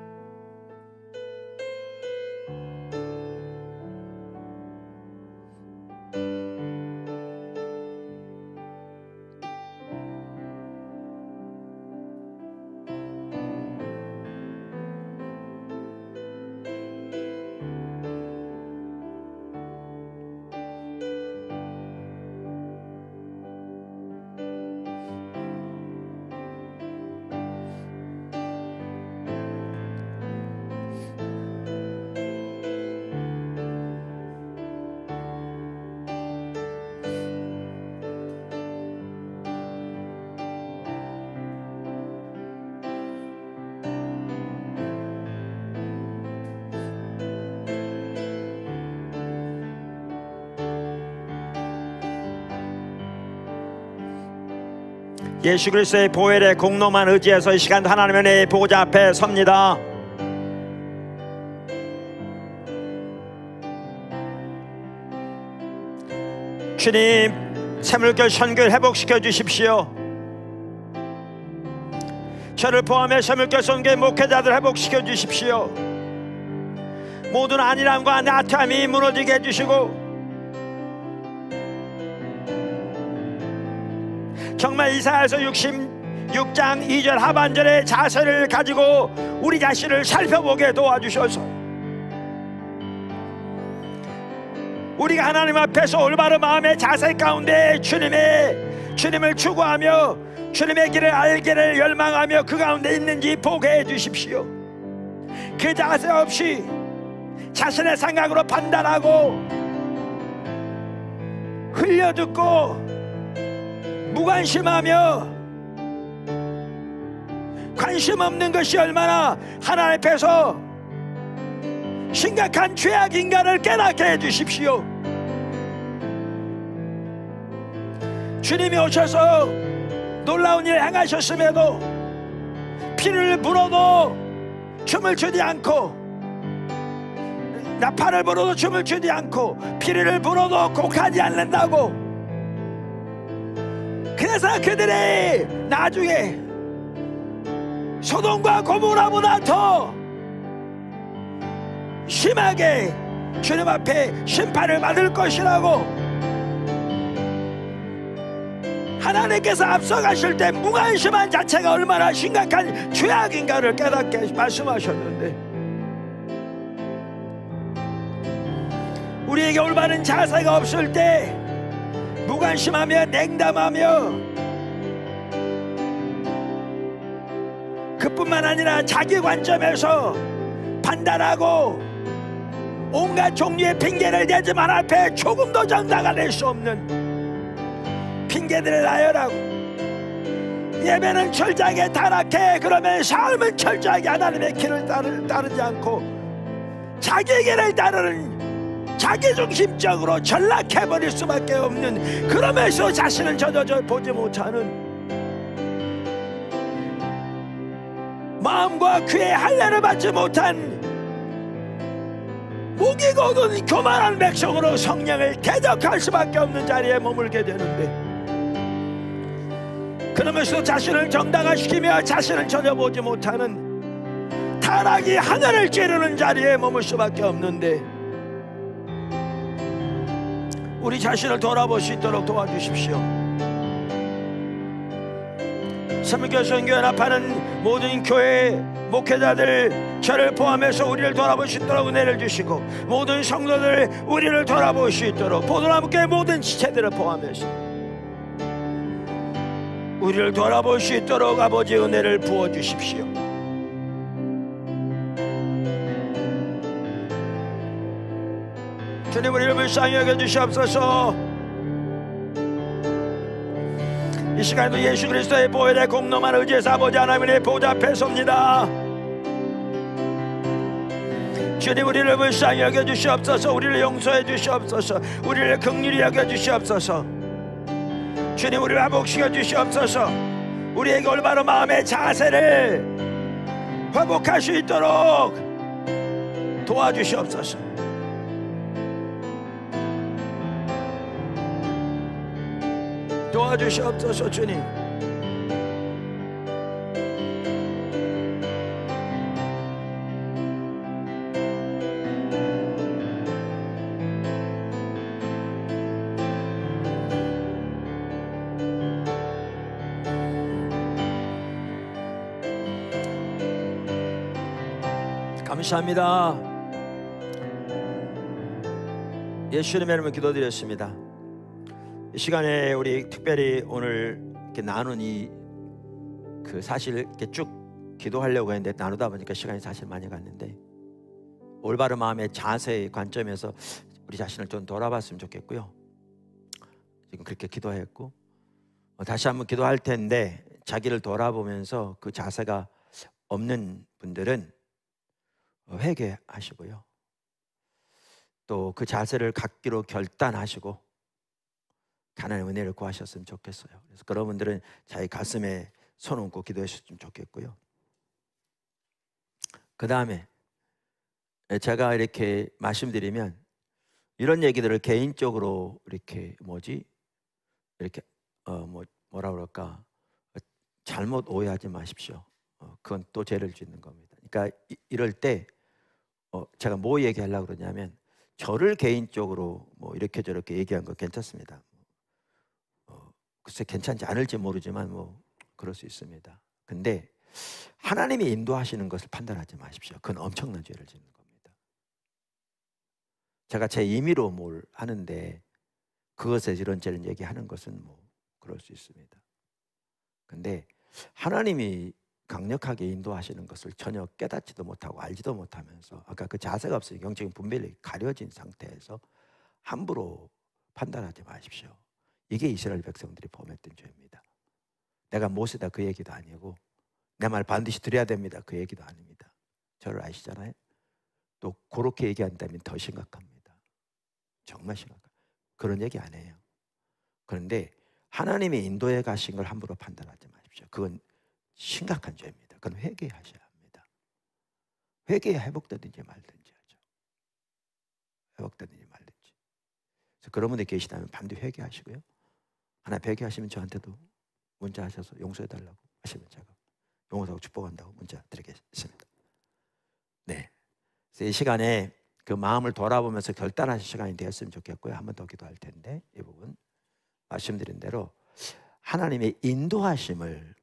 예수 그리스도의 보혈의 공로만 의지해서 이 시간 하나님의 내 보호자 앞에 섭니다. 주님, 새물결 선교를 회복시켜 주십시오. 저를 포함해 새물결 선교의 목회자들 회복시켜 주십시오. 모든 안일함과 나태함이 무너지게 해주시고 이사야서 66장 2절 하반절의 자세를 가지고 우리 자신을 살펴보게 도와주셔서 우리가 하나님 앞에서 올바른 마음의 자세 가운데 주님의 주님을 추구하며 주님의 길을 알기를 열망하며 그 가운데 있는지 보게 해 주십시오. 그 자세 없이 자신의 생각으로 판단하고 흘려듣고 무관심하며 관심 없는 것이 얼마나 하나님 앞에서 심각한 죄악인가를 깨닫게 해주십시오. 주님이 오셔서 놀라운 일 행하셨음에도 피를 불어도 춤을 추지 않고 나팔을 불어도 춤을 추지 않고 피를 불어도 곡하지 않는다고 그래서 그들이 나중에 소돔과 고모라보다 더 심하게 주님 앞에 심판을 받을 것이라고 하나님께서 앞서가실 때 무관심한 자체가 얼마나 심각한 죄악인가를 깨닫게 말씀하셨는데 우리에게 올바른 자세가 없을 때 무관심하며 냉담하며. 그뿐만 아니라 자기 관점에서 판단하고 온갖 종류의 핑계를 대지만 앞에 조금도 정당화 낼수 없는 핑계들을 나열하고 예배는 철저하게 타락해 그러면 삶은 철저하게 하나님의 길을 따르, 따르지 않고 자기 길을 따르는 자기중심적으로 전락해버릴 수밖에 없는 그러면서 자신을 전혀 보지 못하는 마음과 귀에 할례를 받지 못한 목이 고든 교만한 백성으로 성령을 대적할 수밖에 없는 자리에 머물게 되는데 그러면서 자신을 정당화시키며 자신을 전혀 보지 못하는 타락이 하늘을 찌르는 자리에 머물 수밖에 없는데 우리 자신을 돌아볼 수 있도록 도와주십시오. 삼일교 선교연합하는 모든 교회 목회자들 저를 포함해서 우리를 돌아볼 수 있도록 은혜를 주시고 모든 성도들 우리를 돌아볼 수 있도록 보도나무교회 모든 지체들을 포함해서 우리를 돌아볼 수 있도록 아버지 은혜를 부어 주십시오. 주님 우리를 불쌍히 여겨 주시옵소서. 이 시간에도 예수 그리스도의 보혈의 공로만 의지해서 아버지 하나님의 보좌 앞에 섭니다. 주님 우리를 불쌍히 여겨 주시옵소서. 우리를 용서해 주시옵소서. 우리를 긍휼히 여겨 주시옵소서. 주님 우리를 회복시켜 주시옵소서. 우리에게 올바른 마음의 자세를 회복할 수 있도록 도와주시옵소서 도와주시옵소서 주님 감사합니다. 예수님의 이름으로 기도드렸습니다. 이 시간에 우리 특별히 오늘 이렇게 나눈 이 그 사실 이렇게 쭉 기도하려고 했는데 나누다 보니까 시간이 사실 많이 갔는데 올바른 마음의 자세의 관점에서 우리 자신을 좀 돌아봤으면 좋겠고요. 지금 그렇게 기도했고 어, 다시 한번 기도할 텐데 자기를 돌아보면서 그 자세가 없는 분들은 회개하시고요. 또 그 자세를 갖기로 결단하시고 하나님의 은혜를 구하셨으면 좋겠어요. 그래서 그런 분들은 자기 가슴에 손 얹고 기도하셨으면 좋겠고요. 그 다음에 제가 이렇게 말씀드리면 이런 얘기들을 개인적으로 이렇게 뭐지 이렇게 어뭐 뭐라 그럴까 잘못 오해하지 마십시오. 어, 그건 또 죄를 짓는 겁니다. 그러니까 이, 이럴 때 어, 제가 뭐 얘기하려고 그러냐면 저를 개인적으로 뭐 이렇게 저렇게 얘기한 거 괜찮습니다. 어, 글쎄 괜찮지 않을지 모르지만 뭐 그럴 수 있습니다. 근데 하나님이 인도하시는 것을 판단하지 마십시오. 그건 엄청난 죄를 짓는 겁니다. 제가 제 임의로 뭘 하는데 그것에 이런 죄를 얘기하는 것은 뭐 그럴 수 있습니다. 근데 하나님이 강력하게 인도하시는 것을 전혀 깨닫지도 못하고 알지도 못하면서 아까 그 자세가 없으니 영적인 분별이 가려진 상태에서 함부로 판단하지 마십시오. 이게 이스라엘 백성들이 범했던 죄입니다. 내가 모세다 그 얘기도 아니고 내 말 반드시 드려야 됩니다. 그 얘기도 아닙니다. 저를 아시잖아요. 또 그렇게 얘기한다면 더 심각합니다. 정말 심각합니다. 그런 얘기 안 해요. 그런데 하나님의 인도에 가신 걸 함부로 판단하지 마십시오. 그건 심각한 죄입니다. 그건 회개하셔야 합니다. 회개해 회복되든지 말든지 하죠. 회복되든지 말든지. 그래서 그런 분들 계시다면 반드시 회개하시고요. 하나 회개하시면 저한테도 문자 하셔서 용서해 달라고 하시면 제가 용서하고 축복한다고 문자 드리겠습니다. 네. 이 시간에 그 마음을 돌아보면서 결단하실 시간이 되었으면 좋겠고요. 한 번 더 기도할 텐데 이 부분 말씀드린 대로 하나님의 인도하심을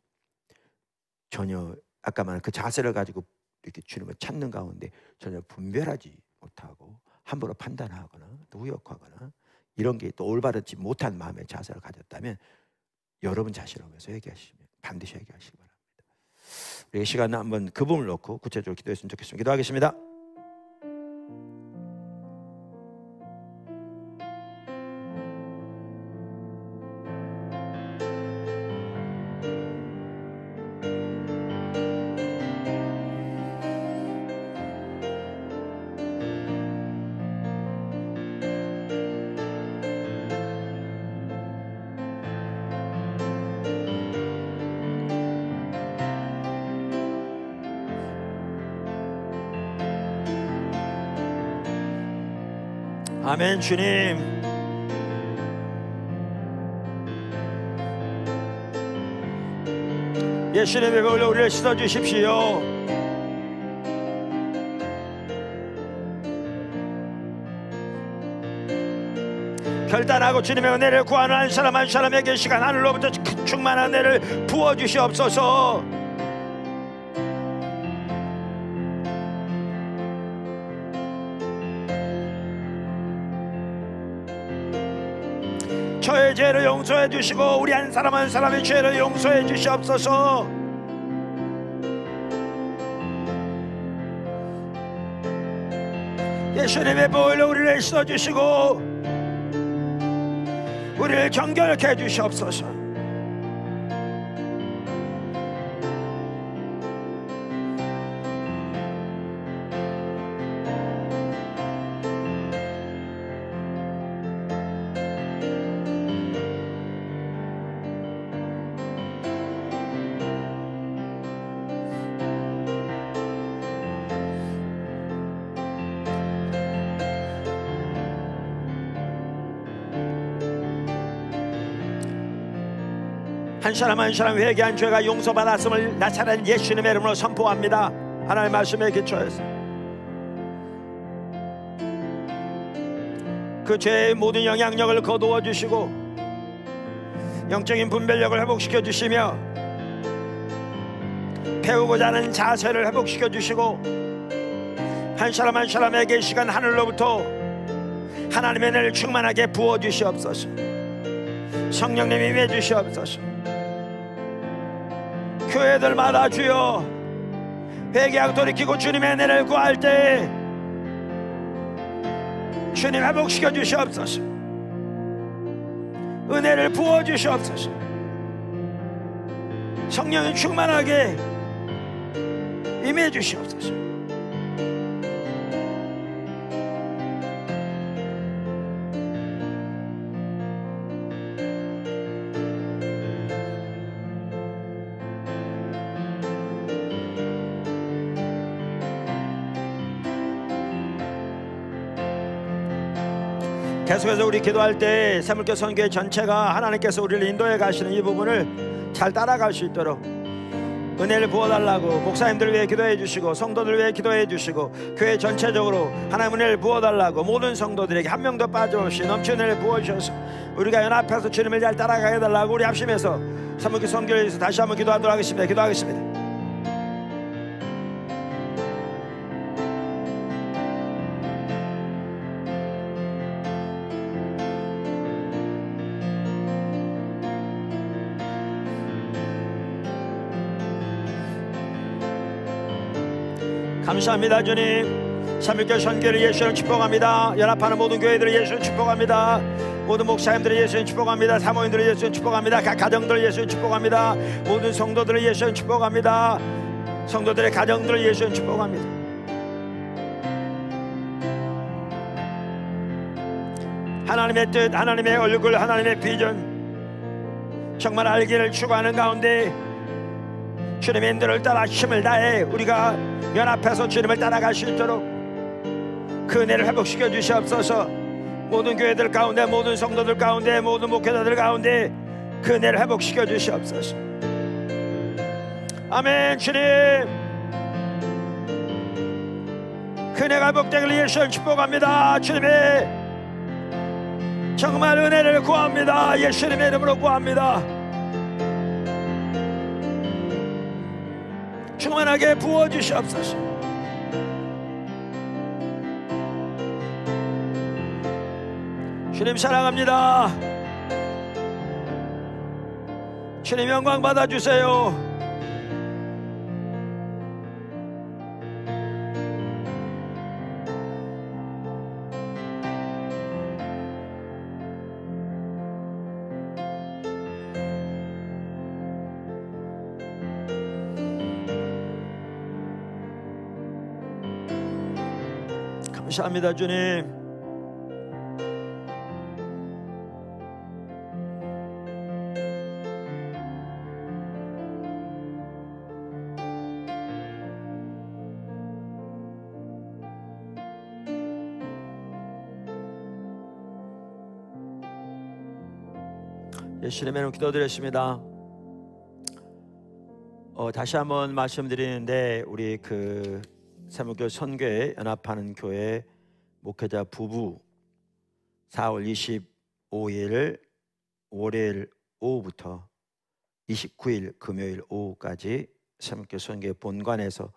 전혀 아까 말한 그 자세를 가지고 이렇게 주님을 찾는 가운데 전혀 분별하지 못하고 함부로 판단하거나 또 의역하거나 이런 게 또 올바르지 못한 마음의 자세를 가졌다면 여러분 자신을 위해서 회개하시면 반드시 회개하시기 바랍니다. 우리 이 시간에 한번 그 부분을 놓고 구체적으로 기도했으면 좋겠습니다. 기도하겠습니다. 아멘 주님. 예수님의 별로 우리를 씻어주십시오. 결단하고 주님의 은혜를 구하는 한 사람 한 사람에게 시간 하늘로부터 그 충만한 은혜를 부어주시옵소서 죄를 용서해 주시고 우리 한 사람 한 사람의 죄를 용서해 주시옵소서. 예수님의 보혈로 우리를 씻어주시고 우리를 경결케 해 주시옵소서 사람 한 사람 회개한 죄가 용서받았음을 나타낸 예수님의 이름으로 선포합니다. 하나님의 말씀에 기초해서. 그 죄의 모든 영향력을 거두어 주시고 영적인 분별력을 회복시켜 주시며 배우고자 하는 자세를 회복시켜 주시고 한 사람 한 사람에게 이 시간 하늘로부터 하나님의 은혜를 충만하게 부어 주시옵소서. 성령님 임해 주시옵소서 교회들마다 주여. 회개하고 돌이키고 주님의 은혜를 구할 때 주님 회복시켜 주시옵소서. 은혜를 부어 주시옵소서. 성령이 충만하게 임해 주시옵소서 계속해서 우리 기도할 때 세물교 선교회 전체가 하나님께서 우리를 인도해 가시는 이 부분을 잘 따라갈 수 있도록 은혜를 부어달라고 목사님들 위해 기도해 주시고 성도들 위해 기도해 주시고 교회 전체적으로 하나님 은혜를 부어달라고 모든 성도들에게 한 명도 빠짐없이 넘치는 은혜를 부어주셔서 우리가 연합해서 주님을 잘 따라가게 해달라고 우리 합심해서 선교를 위해서 다시 한번 기도하도록 하겠습니다. 기도하겠습니다 감사합니다 주님 삼일교 선교를 예수를 축복합니다 연합하는 모든 교회들을 예수를 축복합니다 모든 목사님들을 예수님 축복합니다. 사모님들을 예수님 축복합니다. 각 가정들을 예수님 축복합니다. 모든 성도들을 예수님 축복합니다. 성도들의 가정들을 예수님 축복합니다. 하나님의 뜻, 하나님의 얼굴, 하나님의 비전 정말 알기를 추구하는 가운데 주님의 인도를 따라 힘을 다해 우리가 연합해서 주님을 따라갈 수 있도록 그 은혜를 회복시켜 주시옵소서. 모든 교회들 가운데 모든 성도들 가운데 모든 목회자들 가운데 그 은혜를 회복시켜 주시옵소서. 아멘 주님. 그 은혜가 회복되길 예수를 축복합니다 주님의. 정말 은혜를 구합니다. 예수님의 이름으로 구합니다 충만하게 부어 주시옵소서. 주님 사랑합니다. 주님 영광 받아 주세요 감사합니다 주님 예수님의 이름 기도드렸습니다. 어, 다시 한번 말씀드리는데 우리 그 세무교 선교회 연합하는 교회 목회자 부부 4월 25일 월요일 오후부터 29일 금요일 오후까지 세무교 선교회 본관에서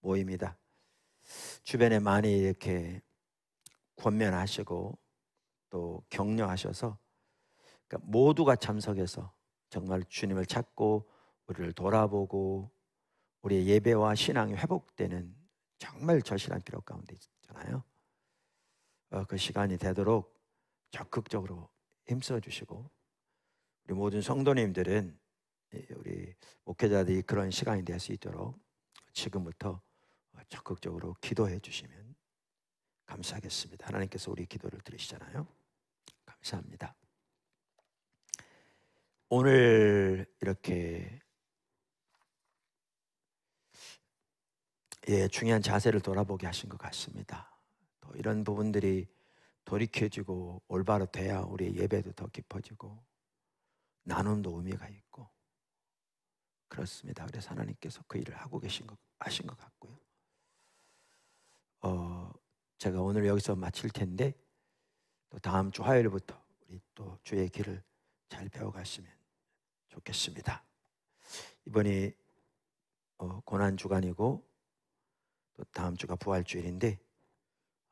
모입니다. 주변에 많이 이렇게 권면하시고 또 격려하셔서 그러니까 모두가 참석해서 정말 주님을 찾고 우리를 돌아보고 우리의 예배와 신앙이 회복되는 정말 절실한 필요 가운데 있잖아요. 어, 그 시간이 되도록 적극적으로 힘써 주시고 우리 모든 성도님들은 우리 목회자들이 그런 시간이 될 수 있도록 지금부터 적극적으로 기도해 주시면 감사하겠습니다. 하나님께서 우리 기도를 들으시잖아요. 감사합니다. 오늘 이렇게 예, 중요한 자세를 돌아보게 하신 것 같습니다. 또 이런 부분들이 돌이켜지고 올바로 돼야 우리의 예배도 더 깊어지고 나눔도 의미가 있고 그렇습니다. 그래서 하나님께서 그 일을 하고 계신 것 하신 것 같고요. 어, 제가 오늘 여기서 마칠 텐데 또 다음 주 화요일부터 우리 또 주의 길을 잘 배워가시면 좋겠습니다. 이번이 어, 고난 주간이고 또 다음 주가 부활주일인데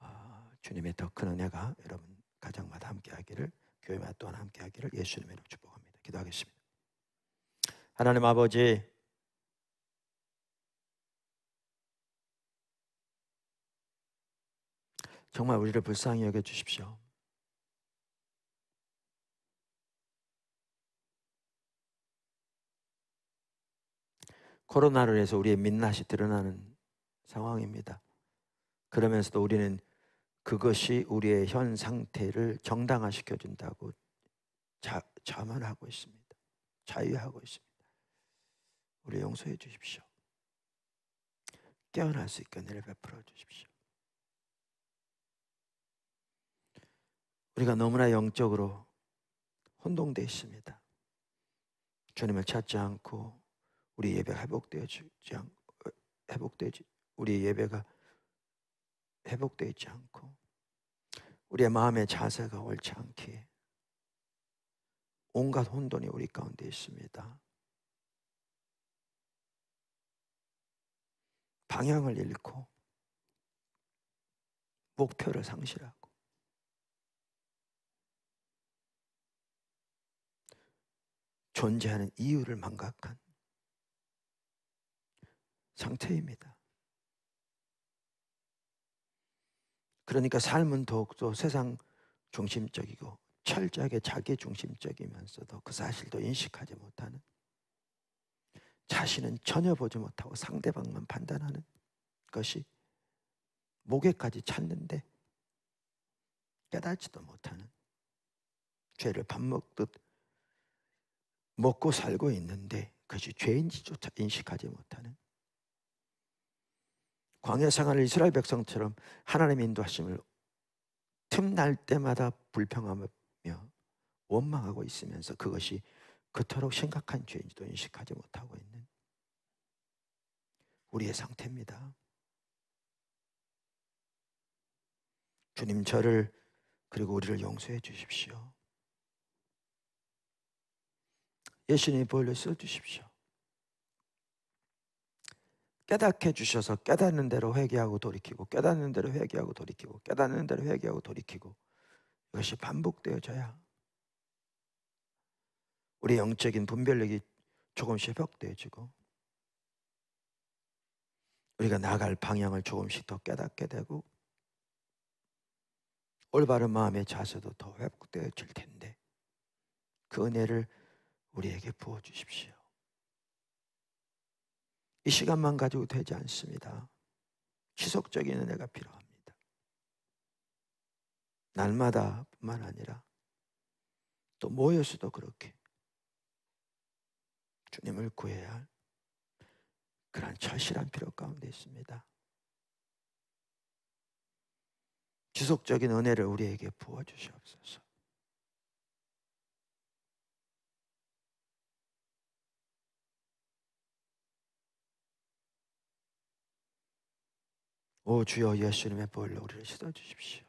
어, 주님의 더 큰 은혜가 여러분 가정마다 함께하기를 교회마다 또한 함께하기를 예수님의 이름 축복합니다. 기도하겠습니다. 하나님 아버지 정말 우리를 불쌍히 여겨 주십시오. 코로나로 인해서 우리의 민낯이 드러나는 상황입니다. 그러면서도 우리는 그것이 우리의 현 상태를 정당화시켜 준다고 자만하고 있습니다. 자유하고 있습니다. 우리 용서해 주십시오. 깨어날 수 있게 은혜를 베풀어 주십시오. 우리가 너무나 영적으로 혼동되어 있습니다. 주님을 찾지 않고 우리 예배가 회복되지 않고 회복되지 우리 예배가 회복되어 있지 않고 우리의 마음의 자세가 옳지 않기에 온갖 혼돈이 우리 가운데 있습니다. 방향을 잃고 목표를 상실하고 존재하는 이유를 망각한 상태입니다. 그러니까 삶은 더욱더 세상 중심적이고 철저하게 자기 중심적이면서도 그 사실도 인식하지 못하는 자신은 전혀 보지 못하고 상대방만 판단하는 것이 목에까지 찼는데 깨닫지도 못하는 죄를 밥 먹듯 먹고 살고 있는데 그것이 죄인지조차 인식하지 못하는 광야 생활을 이스라엘 백성처럼 하나님의 인도하심을 틈날 때마다 불평하며 원망하고 있으면서 그것이 그토록 심각한 죄인지도 인식하지 못하고 있는 우리의 상태입니다. 주님 저를 그리고 우리를 용서해 주십시오. 예수님의 보혈로 써 주십시오. 깨닫게 주셔서 깨닫는 대로 회개하고 돌이키고 깨닫는 대로 회개하고 돌이키고 깨닫는 대로 회개하고 돌이키고 이것이 반복되어져야 우리 영적인 분별력이 조금씩 회복되어지고 우리가 나갈 방향을 조금씩 더 깨닫게 되고 올바른 마음의 자세도 더 회복되어질 텐데 그 은혜를 우리에게 부어 주십시오. 이 시간만 가지고 되지 않습니다. 지속적인 은혜가 필요합니다. 날마다 뿐만 아니라 또 모여서도 그렇게 주님을 구해야 할 그러한 절실한 필요 가운데 있습니다. 지속적인 은혜를 우리에게 부어 주시옵소서. 오 주여 예수님의 보혈로 우리를 씻어 주십시오.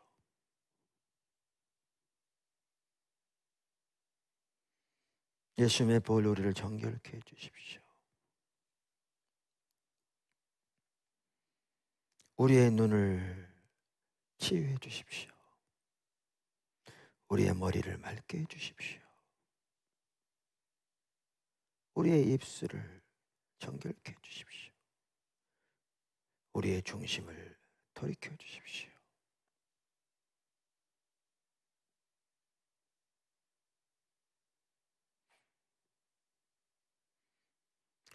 예수님의 보혈로 우리를 정결케 해 주십시오. 우리의 눈을 치유해 주십시오. 우리의 머리를 맑게 해 주십시오. 우리의 입술을 정결케 해 주십시오. 우리의 중심을 돌이켜 주십시오.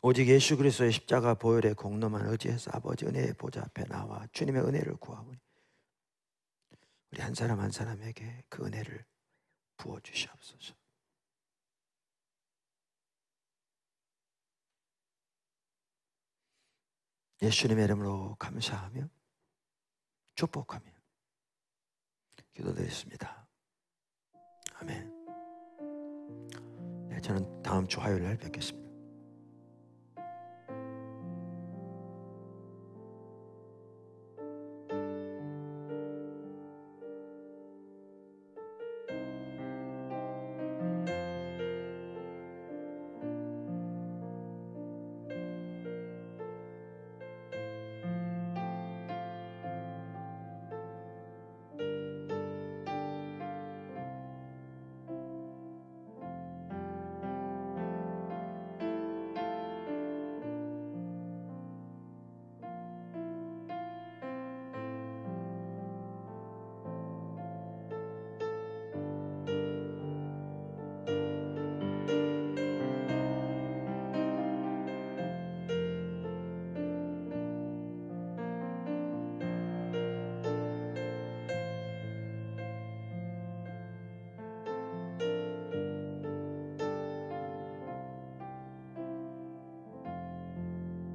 오직 예수 그리스도의 십자가 보혈의 공로만 의지해서 아버지 은혜의 보좌 앞에 나와 주님의 은혜를 구하오니 우리 한 사람 한 사람에게 그 은혜를 부어 주시옵소서. 예수님의 이름으로 감사하며 축복하며 기도드렸습니다. 아멘. 네, 저는 다음 주 화요일 날 뵙겠습니다.